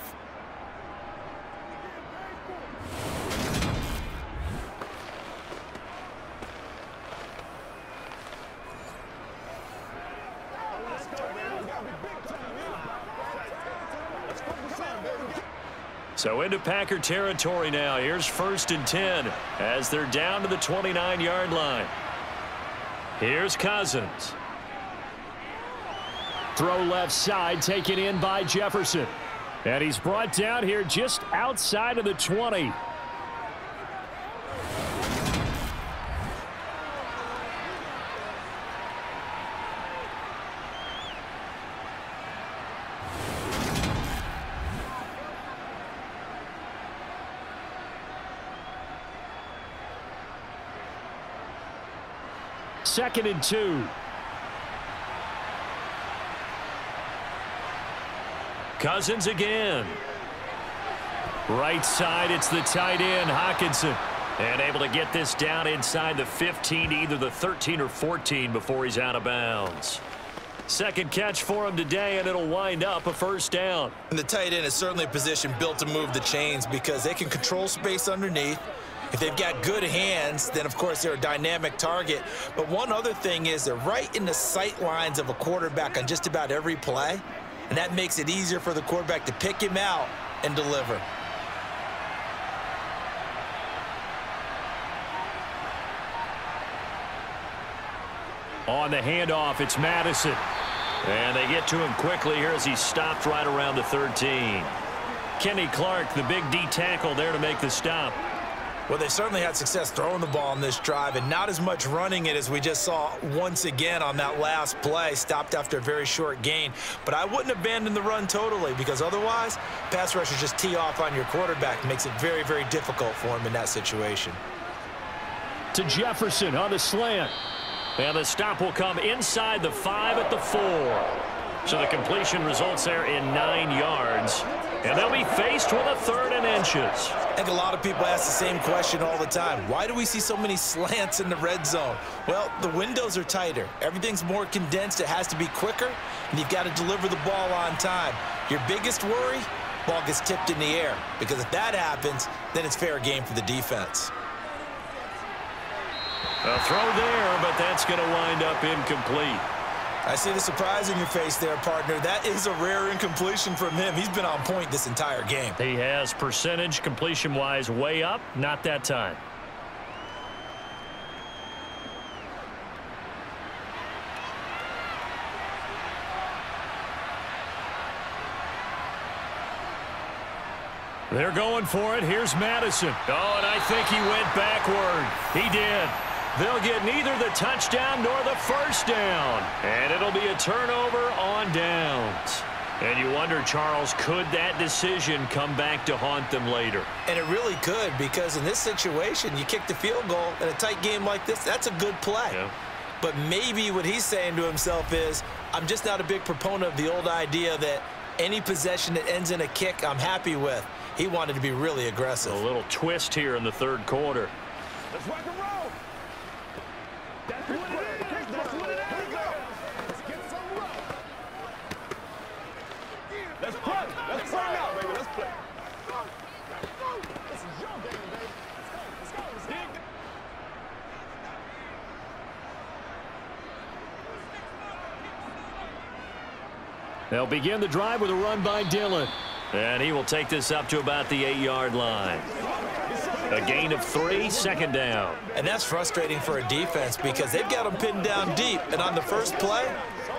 So into Packer territory now. Here's first and 10 as they're down to the 29-yard line. Here's Cousins. Throw left side taken in by Jefferson. And he's brought down here just outside of the 20. Second and two. Cousins again. Right side, it's the tight end, Hockenson. And able to get this down inside the 15, either the 13 or 14 before he's out of bounds. Second catch for him today, and it'll wind up a first down. And the tight end is certainly a position built to move the chains because they can control space underneath. If they've got good hands, then of course they're a dynamic target. But one other thing is they're right in the sight lines of a quarterback on just about every play. And that makes it easier for the quarterback to pick him out and deliver. On the handoff, it's Mattison. And they get to him quickly here as he stopped right around the 13. Kenny Clark, the big D tackle there to make the stop. Well, they certainly had success throwing the ball on this drive and not as much running it as we just saw once again on that last play, stopped after a very short gain. But I wouldn't abandon the run totally because otherwise, pass rushers just tee off on your quarterback. makes it very, very difficult for him in that situation. To Jefferson on the slant. And the stop will come inside the five at the four. So the completion results there in nine yards. And they'll be faced with a third and inches. I think a lot of people ask the same question all the time. Why do we see so many (laughs) slants in the red zone? Well, the windows are tighter. Everything's more condensed. It has to be quicker, and you've got to deliver the ball on time. Your biggest worry, ball gets tipped in the air, because if that happens, then it's fair game for the defense. A throw there, but that's going to wind up incomplete. I see the surprise in your face there, partner. That is a rare incompletion from him. He's been on point this entire game. He has percentage completion-wise way up. Not that time. They're going for it. Here's Mattison. Oh, and I think he went backward. He did. They'll get neither the touchdown nor the first down. And it'll be a turnover on downs. And you wonder, Charles, could that decision come back to haunt them later? And it really could because in this situation, you kick the field goal in a tight game like this, that's a good play. Yeah. But maybe what he's saying to himself is, I'm just not a big proponent of the old idea that any possession that ends in a kick, I'm happy with. He wanted to be really aggressive. A little twist here in the third quarter. Let's rock and roll. That's what it is. That's what it is. They'll begin the drive with a run by Dillon. And he will take this up to about the eight-yard line. A gain of three, second down. And that's frustrating for a defense because they've got them pinned down deep. And on the first play,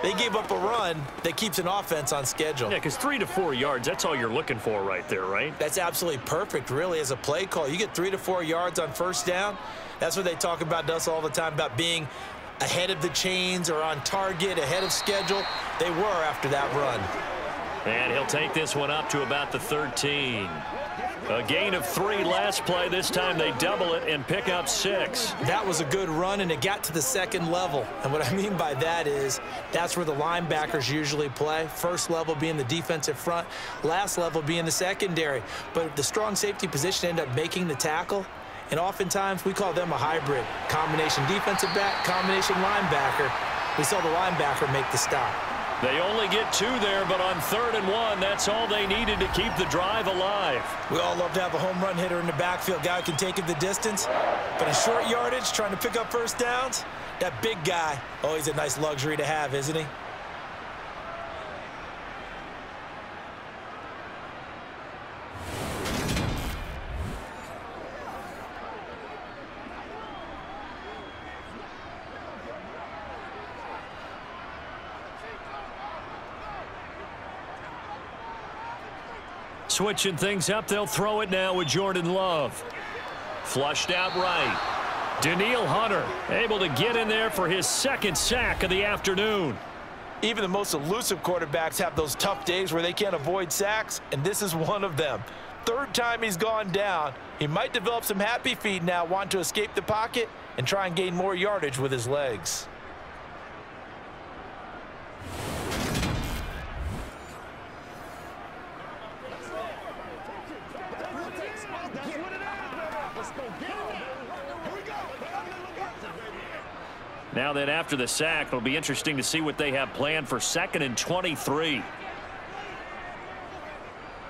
they gave up a run that keeps an offense on schedule. Yeah, because three to four yards, that's all you're looking for right there, right? That's absolutely perfect, really, as a play call. You get three to four yards on first down. That's what they talk about us all the time, about being ahead of the chains or on target, ahead of schedule. They were after that run. And he'll take this one up to about the 13. A gain of three last play. This time they double it and pick up six. That was a good run, and it got to the second level. And what I mean by that is that's where the linebackers usually play. First level being the defensive front, last level being the secondary. But the strong safety position ended up making the tackle. And oftentimes we call them a hybrid. Combination defensive back, combination linebacker. We saw the linebacker make the stop. They only get two there, but on third and one, that's all they needed to keep the drive alive. We all love to have a home run hitter in the backfield. Guy can take it the distance. But in short yardage, trying to pick up first downs, that big guy, oh, he's a nice luxury to have, isn't he? Switching things up, they'll throw it now with Jordan Love. Flushed out right. Danielle Hunter able to get in there for his second sack of the afternoon. Even the most elusive quarterbacks have those tough days where they can't avoid sacks, and this is one of them. Third time he's gone down. He might develop some happy feet now, want to escape the pocket and try and gain more yardage with his legs. Now then, after the sack, it'll be interesting to see what they have planned for second and 23.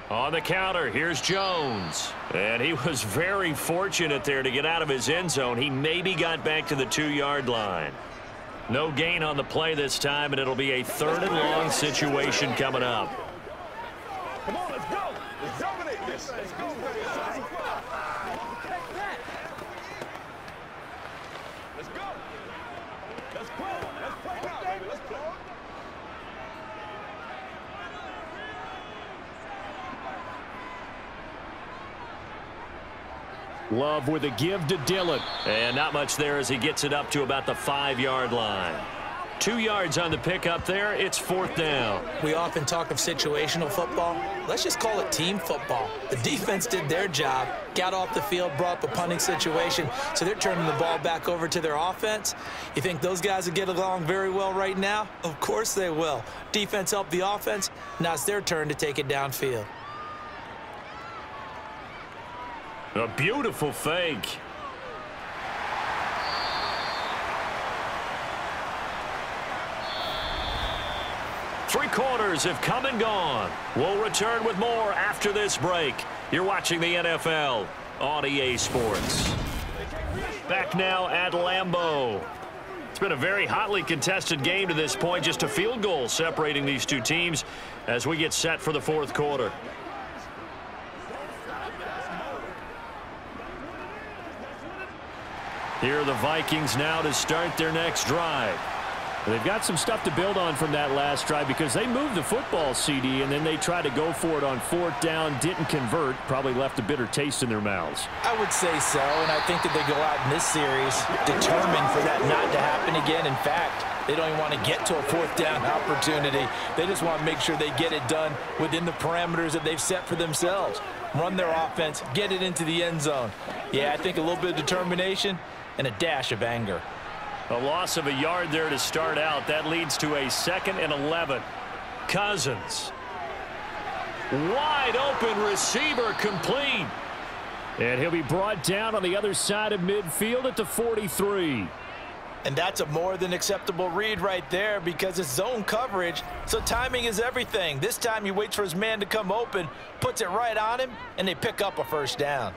On the counter, here's Jones. And he was very fortunate there to get out of his end zone. He maybe got back to the two-yard line. No gain on the play this time, and it'll be a third and long situation coming up. Come on, let's go. Let's dominate this. Let's go. Take that. Let's go. Let's play. Let's Love with a give to Dillon. And not much there as he gets it up to about the five-yard line. Two yards on the pickup there. It's fourth down. We often talk of situational football. Let's just call it team football. The defense did their job, got off the field, brought a punting situation, so they're turning the ball back over to their offense. You think those guys will get along very well right now? Of course they will. Defense helped the offense. Now it's their turn to take it downfield. A beautiful fake. Three quarters have come and gone. We'll return with more after this break. You're watching the NFL on EA Sports. Back now at Lambeau. It's been a very hotly contested game to this point. Just a field goal separating these two teams as we get set for the fourth quarter. Here are the Vikings now to start their next drive. They've got some stuff to build on from that last drive because they moved the football, CD, and then they tried to go for it on fourth down, didn't convert, probably left a bitter taste in their mouths. I would say so, and I think that they go out in this series determined for that not to happen again. In fact, they don't even want to get to a fourth down opportunity. They just want to make sure they get it done within the parameters that they've set for themselves. Run their offense, get it into the end zone. Yeah, I think a little bit of determination and a dash of anger. A loss of a yard there to start out. That leads to a second and 11. Cousins. Wide open receiver complete. And he'll be brought down on the other side of midfield at the 43. And that's a more than acceptable read right there because it's zone coverage, so timing is everything. This time he waits for his man to come open, puts it right on him, and they pick up a first down.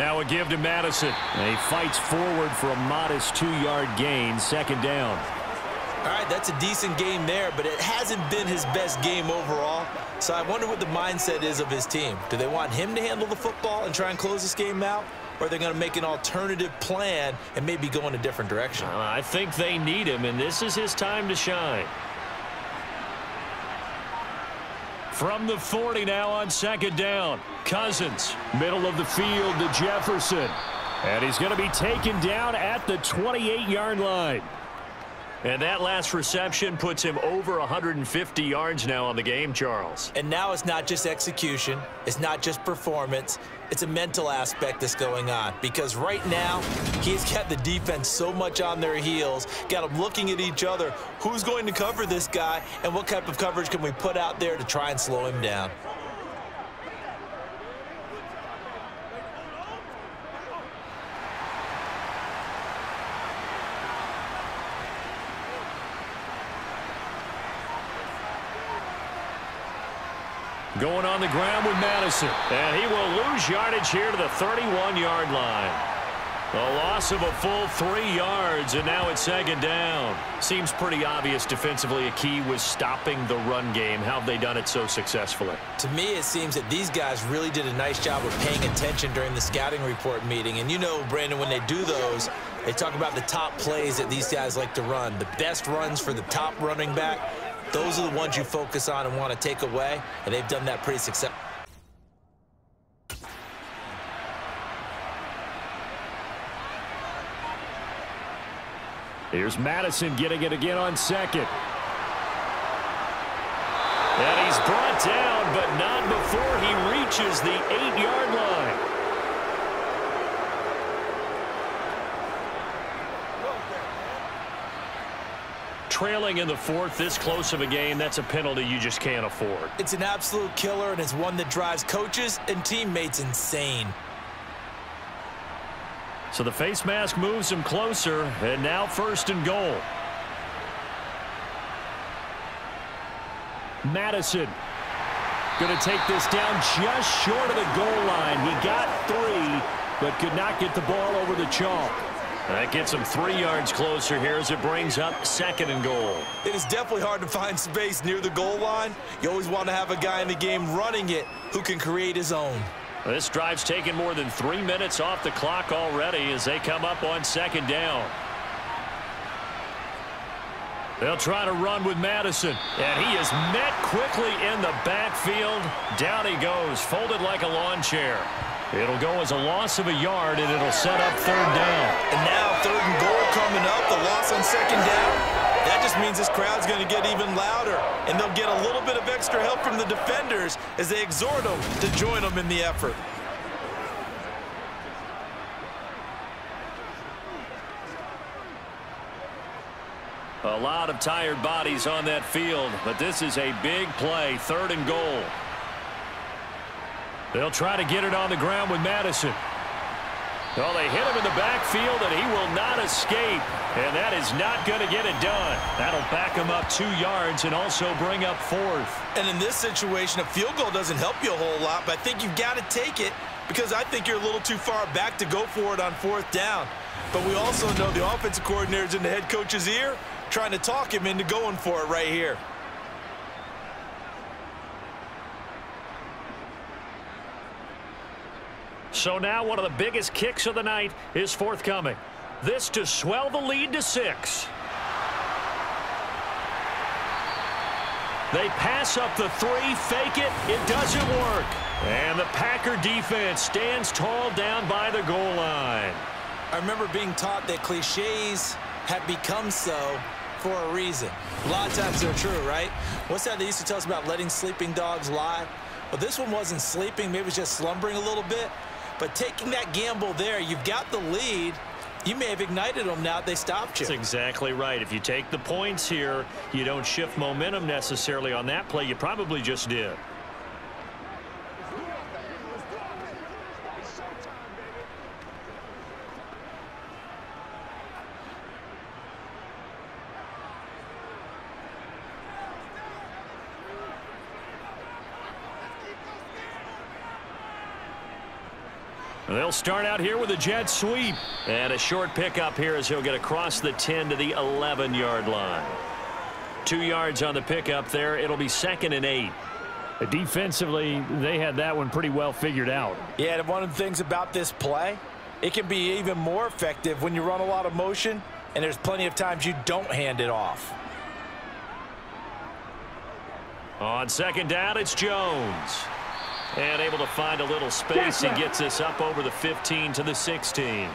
Now a give to Mattison. And he fights forward for a modest two-yard gain, second down. All right, that's a decent game there, but it hasn't been his best game overall. So I wonder what the mindset is of his team. Do they want him to handle the football and try and close this game out? Or are they going to make an alternative plan and maybe go in a different direction? Uh, I think they need him, and this is his time to shine. From the 40 now on second down. Cousins, middle of the field to Jefferson. And he's going to be taken down at the 28-yard line. And that last reception puts him over 150 yards now on the game, Charles. And now it's not just execution. It's not just performance. It's a mental aspect that's going on. Because right now, he's got the defense so much on their heels, got them looking at each other. Who's going to cover this guy, and what type of coverage can we put out there to try and slow him down? Going on the ground with Mattison. And he will lose yardage here to the 31-yard line. A loss of a full three yards, and now it's second down. Seems pretty obvious defensively a key was stopping the run game. How have they done it so successfully? To me, it seems that these guys really did a nice job of paying attention during the scouting report meeting. And you know, Brandon, when they do those, they talk about the top plays that these guys like to run, the best runs for the top running back. Those are the ones you focus on and want to take away, and they've done that pretty successfully. Here's Mattison getting it again on second. And he's brought down, but not before he reaches the eight-yard line. Trailing in the fourth, this close of a game, that's a penalty you just can't afford. It's an absolute killer, and it's one that drives coaches and teammates insane. So the face mask moves him closer, and now first and goal. Mattison going to take this down just short of the goal line. He got three, but could not get the ball over the chalk. That gets him three yards closer here as it brings up second and goal. It is definitely hard to find space near the goal line. You always want to have a guy in the game running it who can create his own. This drive's taken more than three minutes off the clock already as they come up on second down. They'll try to run with Mattison. And he is met quickly in the backfield. Down he goes, folded like a lawn chair. It'll go as a loss of a yard, and it'll set up third down. And now third and goal coming up, the loss on second down. That just means this crowd's going to get even louder, and they'll get a little bit of extra help from the defenders as they exhort them to join them in the effort. A lot of tired bodies on that field, but this is a big play, third and goal. They'll try to get it on the ground with Mattison. Well, they hit him in the backfield, and he will not escape. And that is not going to get it done. That'll back him up two yards and also bring up fourth. And in this situation, a field goal doesn't help you a whole lot, but I think you've got to take it because I think you're a little too far back to go for it on fourth down. But we also know the offensive coordinator's in the head coach's ear trying to talk him into going for it right here. So now one of the biggest kicks of the night is forthcoming. This to swell the lead to six. They pass up the three, fake it, it doesn't work. And the Packer defense stands tall down by the goal line. I remember being taught that cliches have become so for a reason. A lot of times they're true, right? What's that they used to tell us about letting sleeping dogs lie? Well, this one wasn't sleeping. Maybe it was just slumbering a little bit. But taking that gamble there, you've got the lead. You may have ignited them now they stopped you. That's exactly right. If you take the points here, you don't shift momentum necessarily on that play. You probably just did. They'll start out here with a jet sweep. And a short pickup here as he'll get across the 10 to the 11-yard line. Two yards on the pickup there. It'll be second and eight. Defensively, they had that one pretty well figured out. Yeah, and one of the things about this play, it can be even more effective when you run a lot of motion and there's plenty of times you don't hand it off. On second down, it's Jones. And able to find a little space. He gets this up over the 15 to the 16.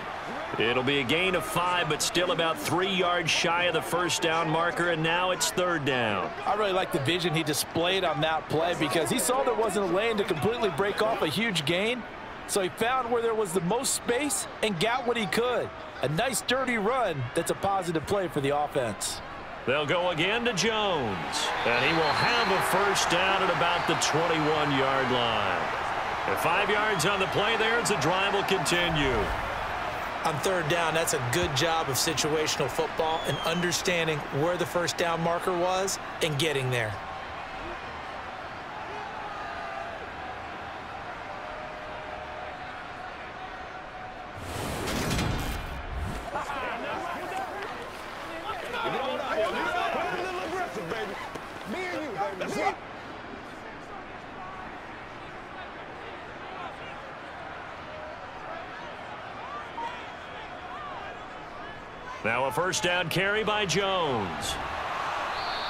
It'll be a gain of five, but still about three yards shy of the first down marker, and now it's third down. I really like the vision he displayed on that play because he saw there wasn't a lane to completely break off a huge gain. So he found where there was the most space and got what he could. A nice, dirty run that's a positive play for the offense. They'll go again to Jones. And he will have a first down at about the 21-yard line. And five yards on the play there as the drive will continue. On third down, that's a good job of situational football and understanding where the first down marker was and getting there. Now a first down carry by Jones.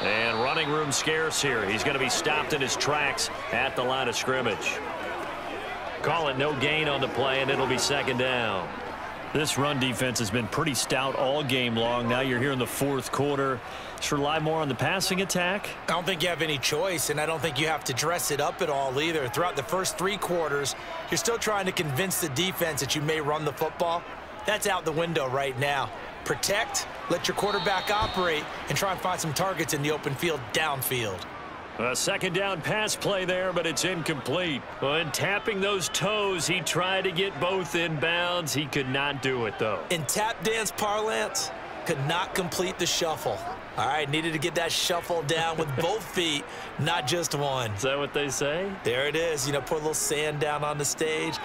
And running room scarce here. He's going to be stopped in his tracks at the line of scrimmage. Call it no gain on the play, and it'll be second down. This run defense has been pretty stout all game long. Now you're here in the fourth quarter. Just rely more on the passing attack. I don't think you have any choice, and I don't think you have to dress it up at all either. Throughout the first three quarters, you're still trying to convince the defense that you may run the football. That's out the window right now. Protect, let your quarterback operate, and try and find some targets in the open field downfield. A second down pass play there, but it's incomplete. When tapping those toes, he tried to get both in bounds. He could not do it, though. In tap dance parlance, could not complete the shuffle. All right, needed to get that shuffle down with (laughs) both feet, not just one. Is that what they say? There it is. You know, put a little sand down on the stage.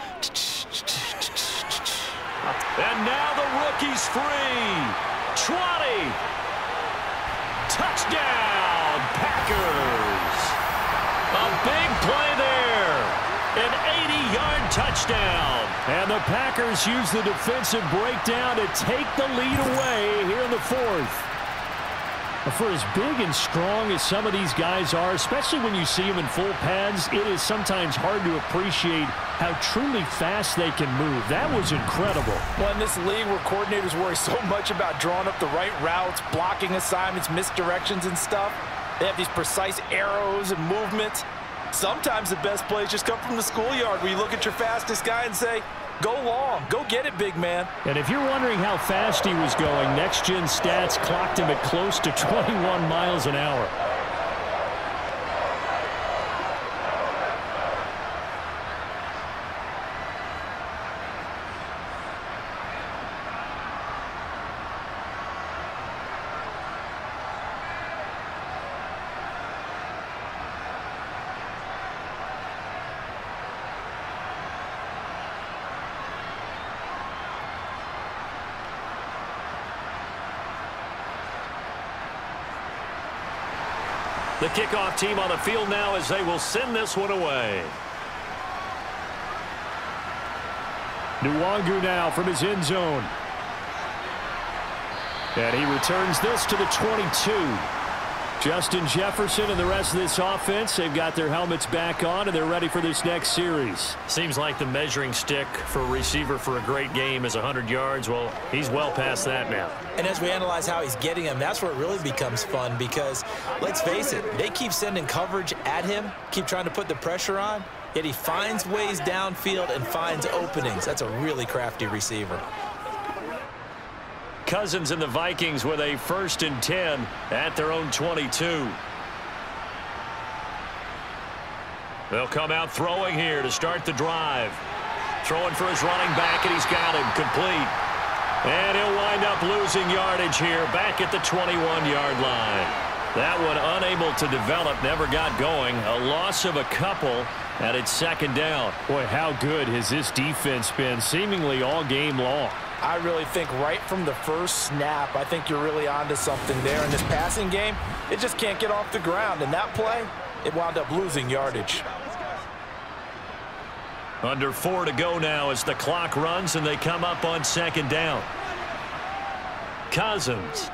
And now the rookie's free. 20. Touchdown, Packers. A big play there. An 80-yard touchdown. And the Packers use the defensive breakdown to take the lead away here in the fourth. For as big and strong as some of these guys are, especially when you see them in full pads, it is sometimes hard to appreciate how truly fast they can move. That was incredible. Well, in this league where coordinators worry so much about drawing up the right routes, blocking assignments, misdirections and stuff, they have these precise arrows and movements. Sometimes the best plays just come from the schoolyard where you look at your fastest guy and say, Go long. Go get it, big man. And if you're wondering how fast he was going, Next Gen Stats clocked him at close to (laughs) 21 miles an hour. The kickoff team on the field now as they will send this one away. Nwangwu now from his end zone. And he returns this to the 22. Justin Jefferson and the rest of this offense, they've got their helmets back on, and they're ready for this next series. Seems like the measuring stick for a receiver for a great game is 100 yards. Well, he's well past that now. And as we analyze how he's getting them, that's where it really becomes fun because, let's face it, they keep sending coverage at him, keep trying to put the pressure on, yet he finds ways downfield and finds openings. That's a really crafty receiver. Cousins and the Vikings with a first and 10 at their own 22. They'll come out throwing here to start the drive. Throwing for his running back, and he's got him complete. And he'll wind up losing yardage here back at the 21-yard line. That one unable to develop, never got going. A loss of a couple, and it's second down. Boy, how good has this defense been seemingly all game long. I really think right from the first snap, I think you're really onto something there. In this passing game, it just can't get off the ground. And that play, it wound up losing yardage. Under four to go now as the clock runs and they come up on second down. Cousins.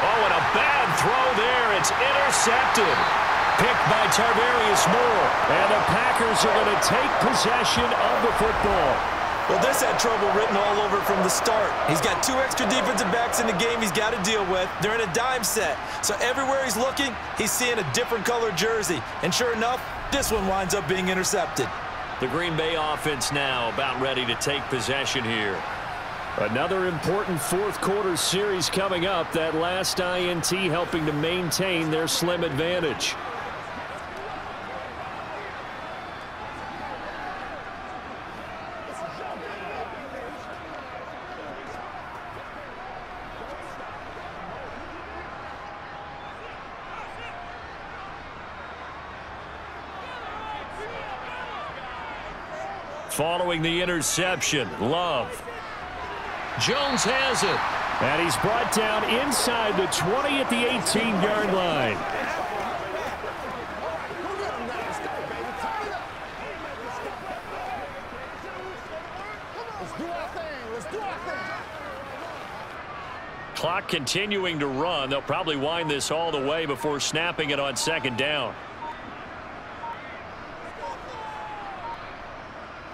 Oh, and a bad throw there. It's intercepted. Picked by Tarvarius Moore. And the Packers are going to take possession of the football. Well, this had trouble written all over from the start. He's got two extra defensive backs in the game he's got to deal with. They're in a dime set. So everywhere he's looking, he's seeing a different color jersey. And sure enough, this one winds up being intercepted. The Green Bay offense now about ready to take possession here. Another important fourth quarter series coming up. That last INT helping to maintain their slim advantage. Following the interception, Love. Jones has it. And he's brought down inside the 20 at the 18-yard line. Clock continuing to run. They'll probably wind this all the way before snapping it on second down.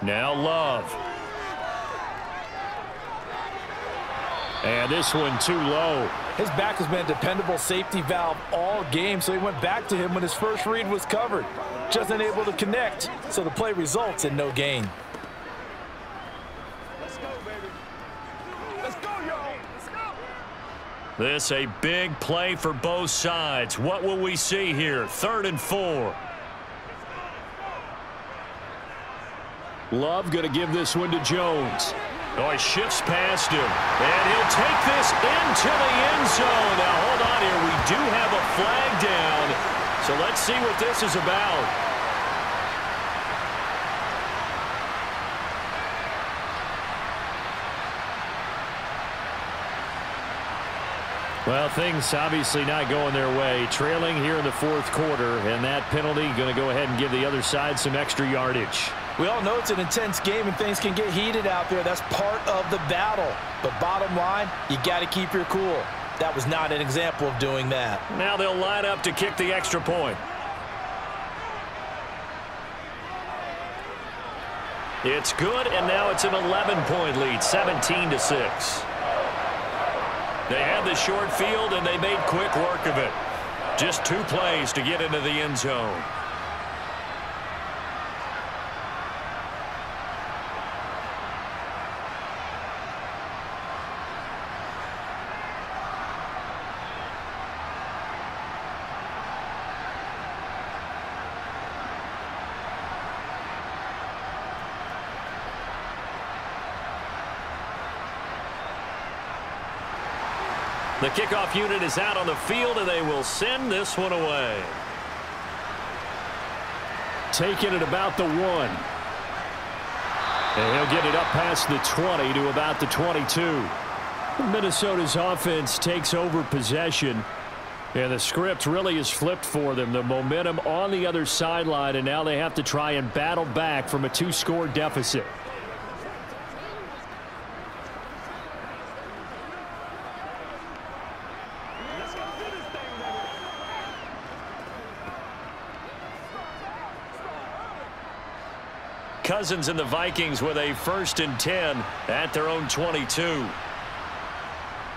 Now Love. And this one too low. His back has been a dependable safety valve all game, so he went back to him when his first read was covered. Just unable to connect, so the play results in no gain. Let's go, baby. Let's go, y'all. Let's go. This a big play for both sides. What will we see here? Third and four. Love going to give this one to Jones. Oh, he shifts past him, and he'll take this into the end zone. Now, hold on here. We do have a flag down, so let's see what this is about. Well, things obviously not going their way. Trailing here in the fourth quarter, and that penalty going to go ahead and give the other side some extra yardage. We all know it's an intense game and things can get heated out there. That's part of the battle. But bottom line, you got to keep your cool. That was not an example of doing that. Now they'll line up to kick the extra point. It's good, and now it's an 11-point lead, 17 to 6. They had the short field, and they made quick work of it. Just two plays to get into the end zone. Kickoff unit is out on the field, and they will send this one away. Taking it about the one. And he'll get it up past the 20 to about the 22. Minnesota's offense takes over possession. And the script really is flipped for them. The momentum on the other sideline, and now they have to try and battle back from a two-score deficit. Cousins and the Vikings with a first and 10 at their own 22.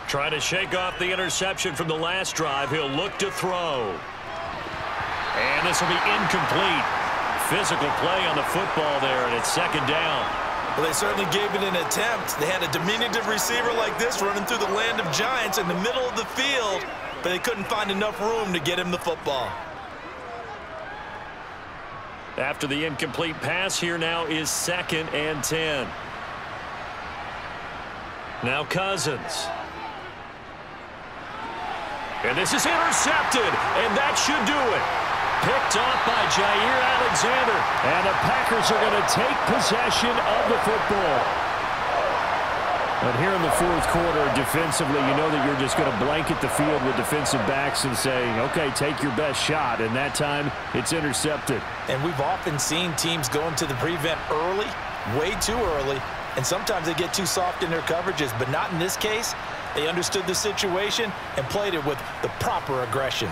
Trying to shake off the interception from the last drive. He'll look to throw. And this will be incomplete. Physical play on the football there, and it's second down. Well, they certainly gave it an attempt. They had a diminutive receiver like this running through the land of giants in the middle of the field, but they couldn't find enough room to get him the football. After the incomplete pass, here now is second and 10. Now Cousins. And this is intercepted, and that should do it. Picked off by Jaire Alexander. And the Packers are going to take possession of the football. But here in the fourth quarter, defensively, you know that you're just going to blanket the field with defensive backs and say, okay, take your best shot. And that time, it's intercepted. And we've often seen teams go into the prevent early, way too early, and sometimes they get too soft in their coverages, but not in this case. They understood the situation and played it with the proper aggression.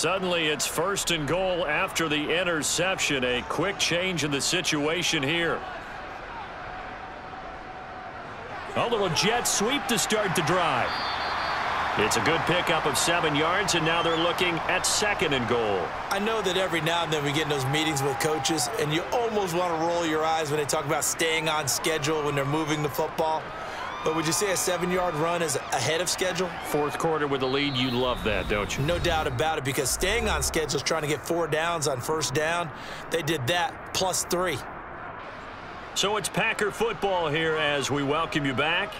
Suddenly, it's first and goal after the interception. A quick change in the situation here. A little jet sweep to start the drive. It's a good pickup of seven yards, and now they're looking at second and goal. I know that every now and then we get in those meetings with coaches, and you almost want to roll your eyes when they talk about staying on schedule when they're moving the football. But would you say a seven-yard run is ahead of schedule? Fourth quarter with the lead, you love that, don't you? No doubt about it, because staying on schedule is trying to get four downs on first down. They did that plus three. So it's Packer football here as we welcome you back.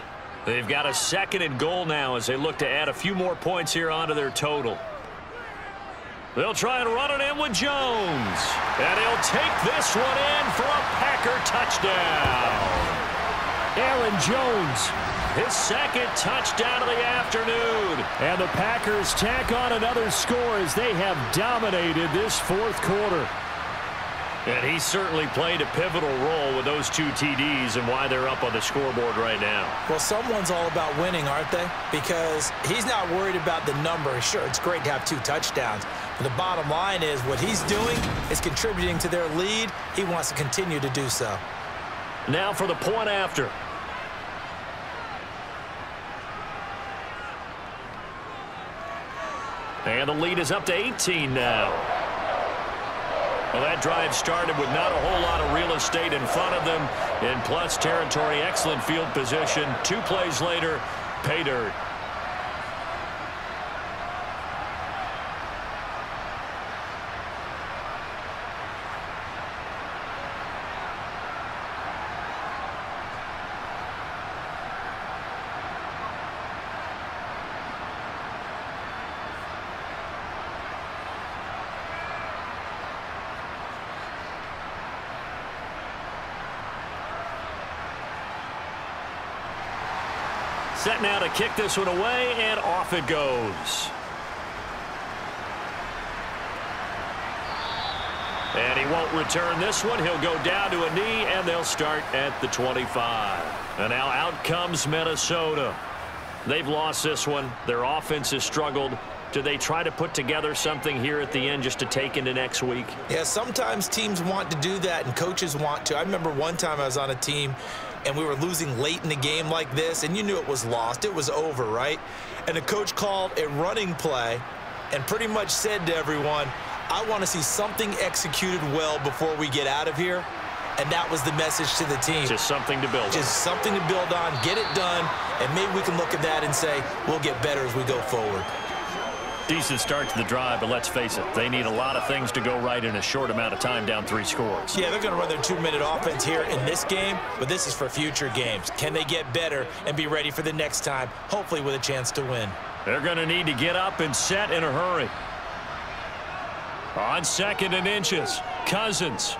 They've got a second and goal now as they look to add a few more points here onto their total. They'll try and run it in with Jones. And he'll take this one in for a Packer touchdown. Aaron Jones. His second touchdown of the afternoon. And the Packers tack on another score as they have dominated this fourth quarter. And he certainly played a pivotal role with those two TDs and why they're up on the scoreboard right now. Well, someone's all about winning, aren't they? Because he's not worried about the number. Sure, it's great to have two touchdowns. But the bottom line is what he's doing is contributing to their lead. He wants to continue to do so. Now for the point after. And the lead is up to 18 now. Well, that drive started with not a whole lot of real estate in front of them. In plus territory, excellent field position. Two plays later, pay dirt. Set now to kick this one away, and off it goes. And he won't return this one. He'll go down to a knee, and they'll start at the 25. And now out comes Minnesota. They've lost this one. Their offense has struggled. Do they try to put together something here at the end just to take into next week? Yeah, sometimes teams want to do that and coaches want to. I remember one time I was on a team and we were losing late in the game like this and you knew it was lost. It was over, right? And the coach called a running play and pretty much said to everyone, I want to see something executed well before we get out of here. And that was the message to the team. Just something to build Just on. something to build on, get it done, and maybe we can look at that and say, we'll get better as we go forward. Decent start to the drive, but let's face it, they need a lot of things to go right in a short amount of time down three scores. Yeah, they're going to run their two-minute offense here in this game, but this is for future games. Can they get better and be ready for the next time, hopefully with a chance to win? They're going to need to get up and set in a hurry. On second and inches, Cousins.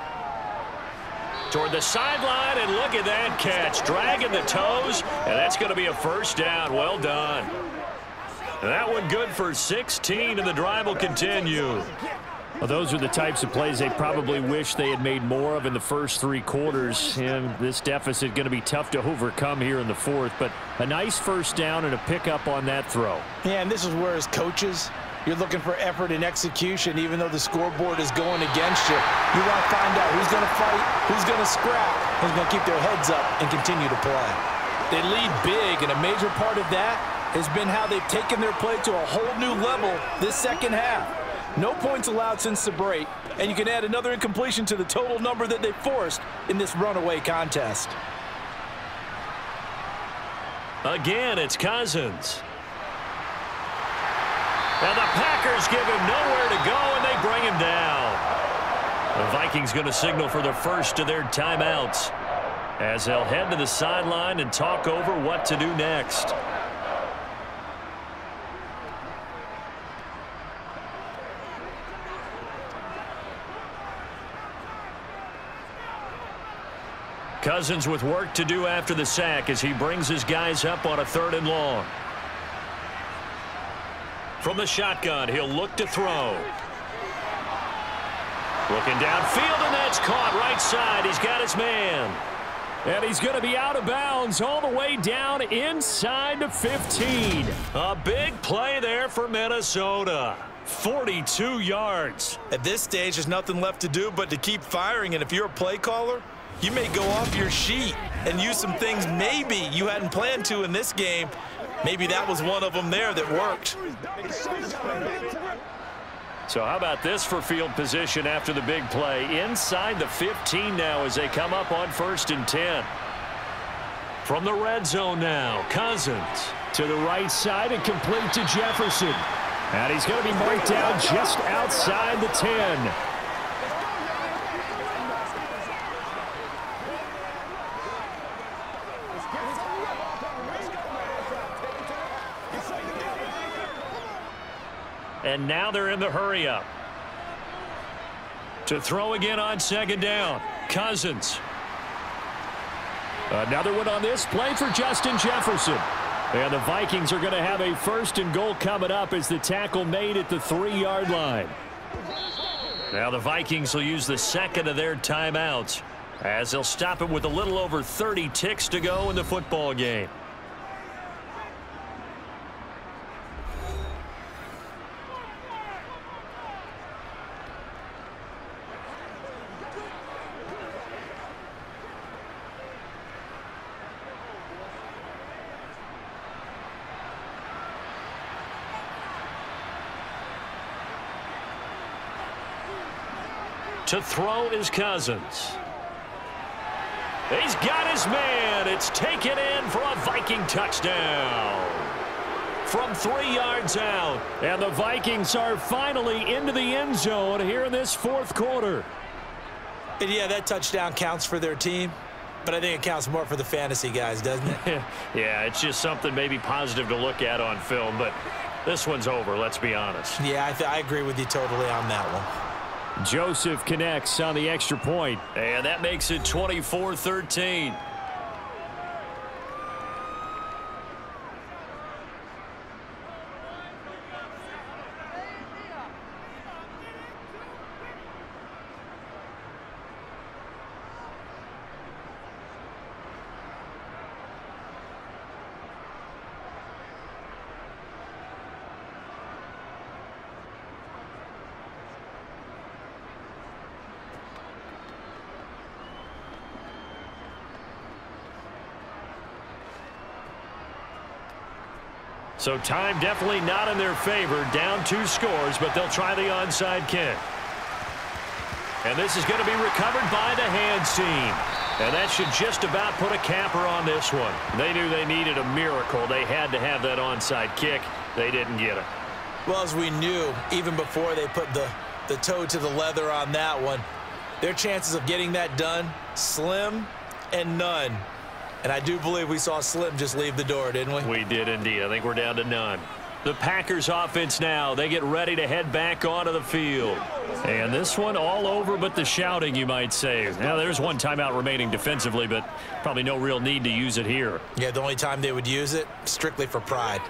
Toward the sideline, and look at that catch. Dragging the toes, and that's going to be a first down. Well done. That one good for 16, and the drive will continue. Well, those are the types of plays they probably wish they had made more of in the first three quarters. And this deficit going to be tough to overcome here in the fourth. But a nice first down and a pickup on that throw. Yeah, and this is where as coaches, you're looking for effort and execution, even though the scoreboard is going against you. You want to find out who's going to fight, who's going to scrap, who's going to keep their heads up and continue to play. They lead big, and a major part of that has been how they've taken their play to a whole new level this second half. No points allowed since the break, and you can add another incompletion to the total number that they forced in this runaway contest. Again, it's Cousins. And the Packers give him nowhere to go, and they bring him down. The Vikings going to signal for the first of their timeouts as they'll head to the sideline and talk over what to do next. Cousins with work to do after the sack as he brings his guys up on a third and long. From the shotgun, he'll look to throw. Looking downfield, and that's caught right side. He's got his man. And he's going to be out of bounds all the way down inside the 15. A big play there for Minnesota. 42 yards. At this stage, there's nothing left to do but to keep firing, and if you're a play caller, you may go off your sheet and use some things maybe you hadn't planned to in this game. Maybe that was one of them there that worked. So how about this for field position after the big play? Inside the 15 now as they come up on first and 10. From the red zone now, Cousins. To the right side and complete to Jefferson. And he's going to be marked down just outside the 10. And now they're in the hurry up. To throw again on second down. Cousins. Another one on this play for Justin Jefferson. And the Vikings are going to have a first and goal coming up as the tackle made at the three-yard line. Now the Vikings will use the second of their timeouts as they'll stop it with a little over 30 ticks to go in the football game. To throw is Cousins. He's got his man. It's taken in for a Viking touchdown. From three yards out. And the Vikings are finally into the end zone here in this fourth quarter. And yeah, that touchdown counts for their team. But I think it counts more for the fantasy guys, doesn't it? (laughs) yeah, it's just something maybe positive to look at on film. But this one's over, let's be honest. Yeah, I, I agree with you totally on that one. Joseph connects on the extra point. And that makes it 24-13. So time definitely not in their favor. Down two scores, but they'll try the onside kick. And this is going to be recovered by the hands team. And that should just about put a capper on this one. They knew they needed a miracle. They had to have that onside kick. They didn't get it. Well, as we knew, even before they put the, the toe to the leather on that one, their chances of getting that done, slim and none. And I do believe we saw Slim just leave the door, didn't we? We did indeed. I think we're down to none. The Packers offense now. They get ready to head back onto the field. And this one all over but the shouting, you might say. Now, there's one timeout remaining defensively, but probably no real need to use it here. Yeah, the only time they would use it, strictly for pride.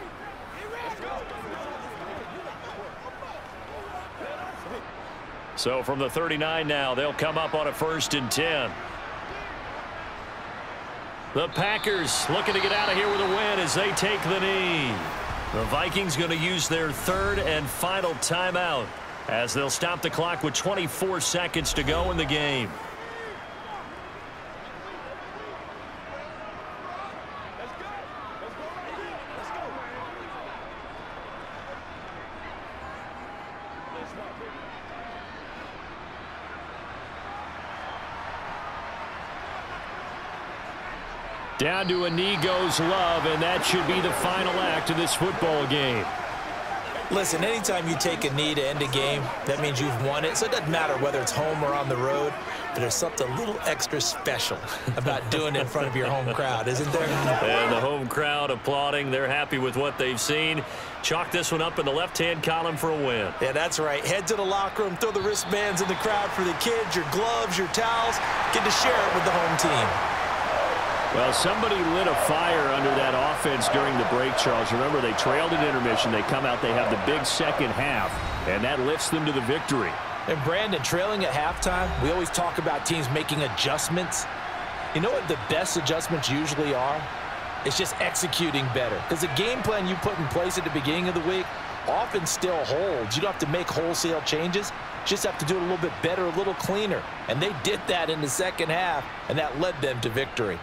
So from the 39 now, they'll come up on a first and 10. The Packers looking to get out of here with a win as they take the knee. The Vikings going to use their third and final timeout as they'll stop the clock with 24 seconds to go in the game. Down to a knee goes Love, and that should be the final act of this football game. Listen, anytime you take a knee to end a game, that means you've won it. So it doesn't matter whether it's home or on the road, but there's something a little extra special about doing it in front of your home crowd, isn't there? And the home crowd applauding. They're happy with what they've seen. Chalk this one up in the left-hand column for a win. Yeah, that's right. Head to the locker room, throw the wristbands in the crowd for the kids, your gloves, your towels. Get to share it with the home team. Well, somebody lit a fire under that offense during the break, Charles. Remember, they trailed at intermission. They come out, they have the big second half, and that lifts them to the victory. And Brandon, trailing at halftime, we always talk about teams making adjustments. You know what the best adjustments usually are? It's just executing better. Because the game plan you put in place at the beginning of the week often still holds. You don't have to make wholesale changes. Just have to do it a little bit better, a little cleaner. And they did that in the second half, and that led them to victory.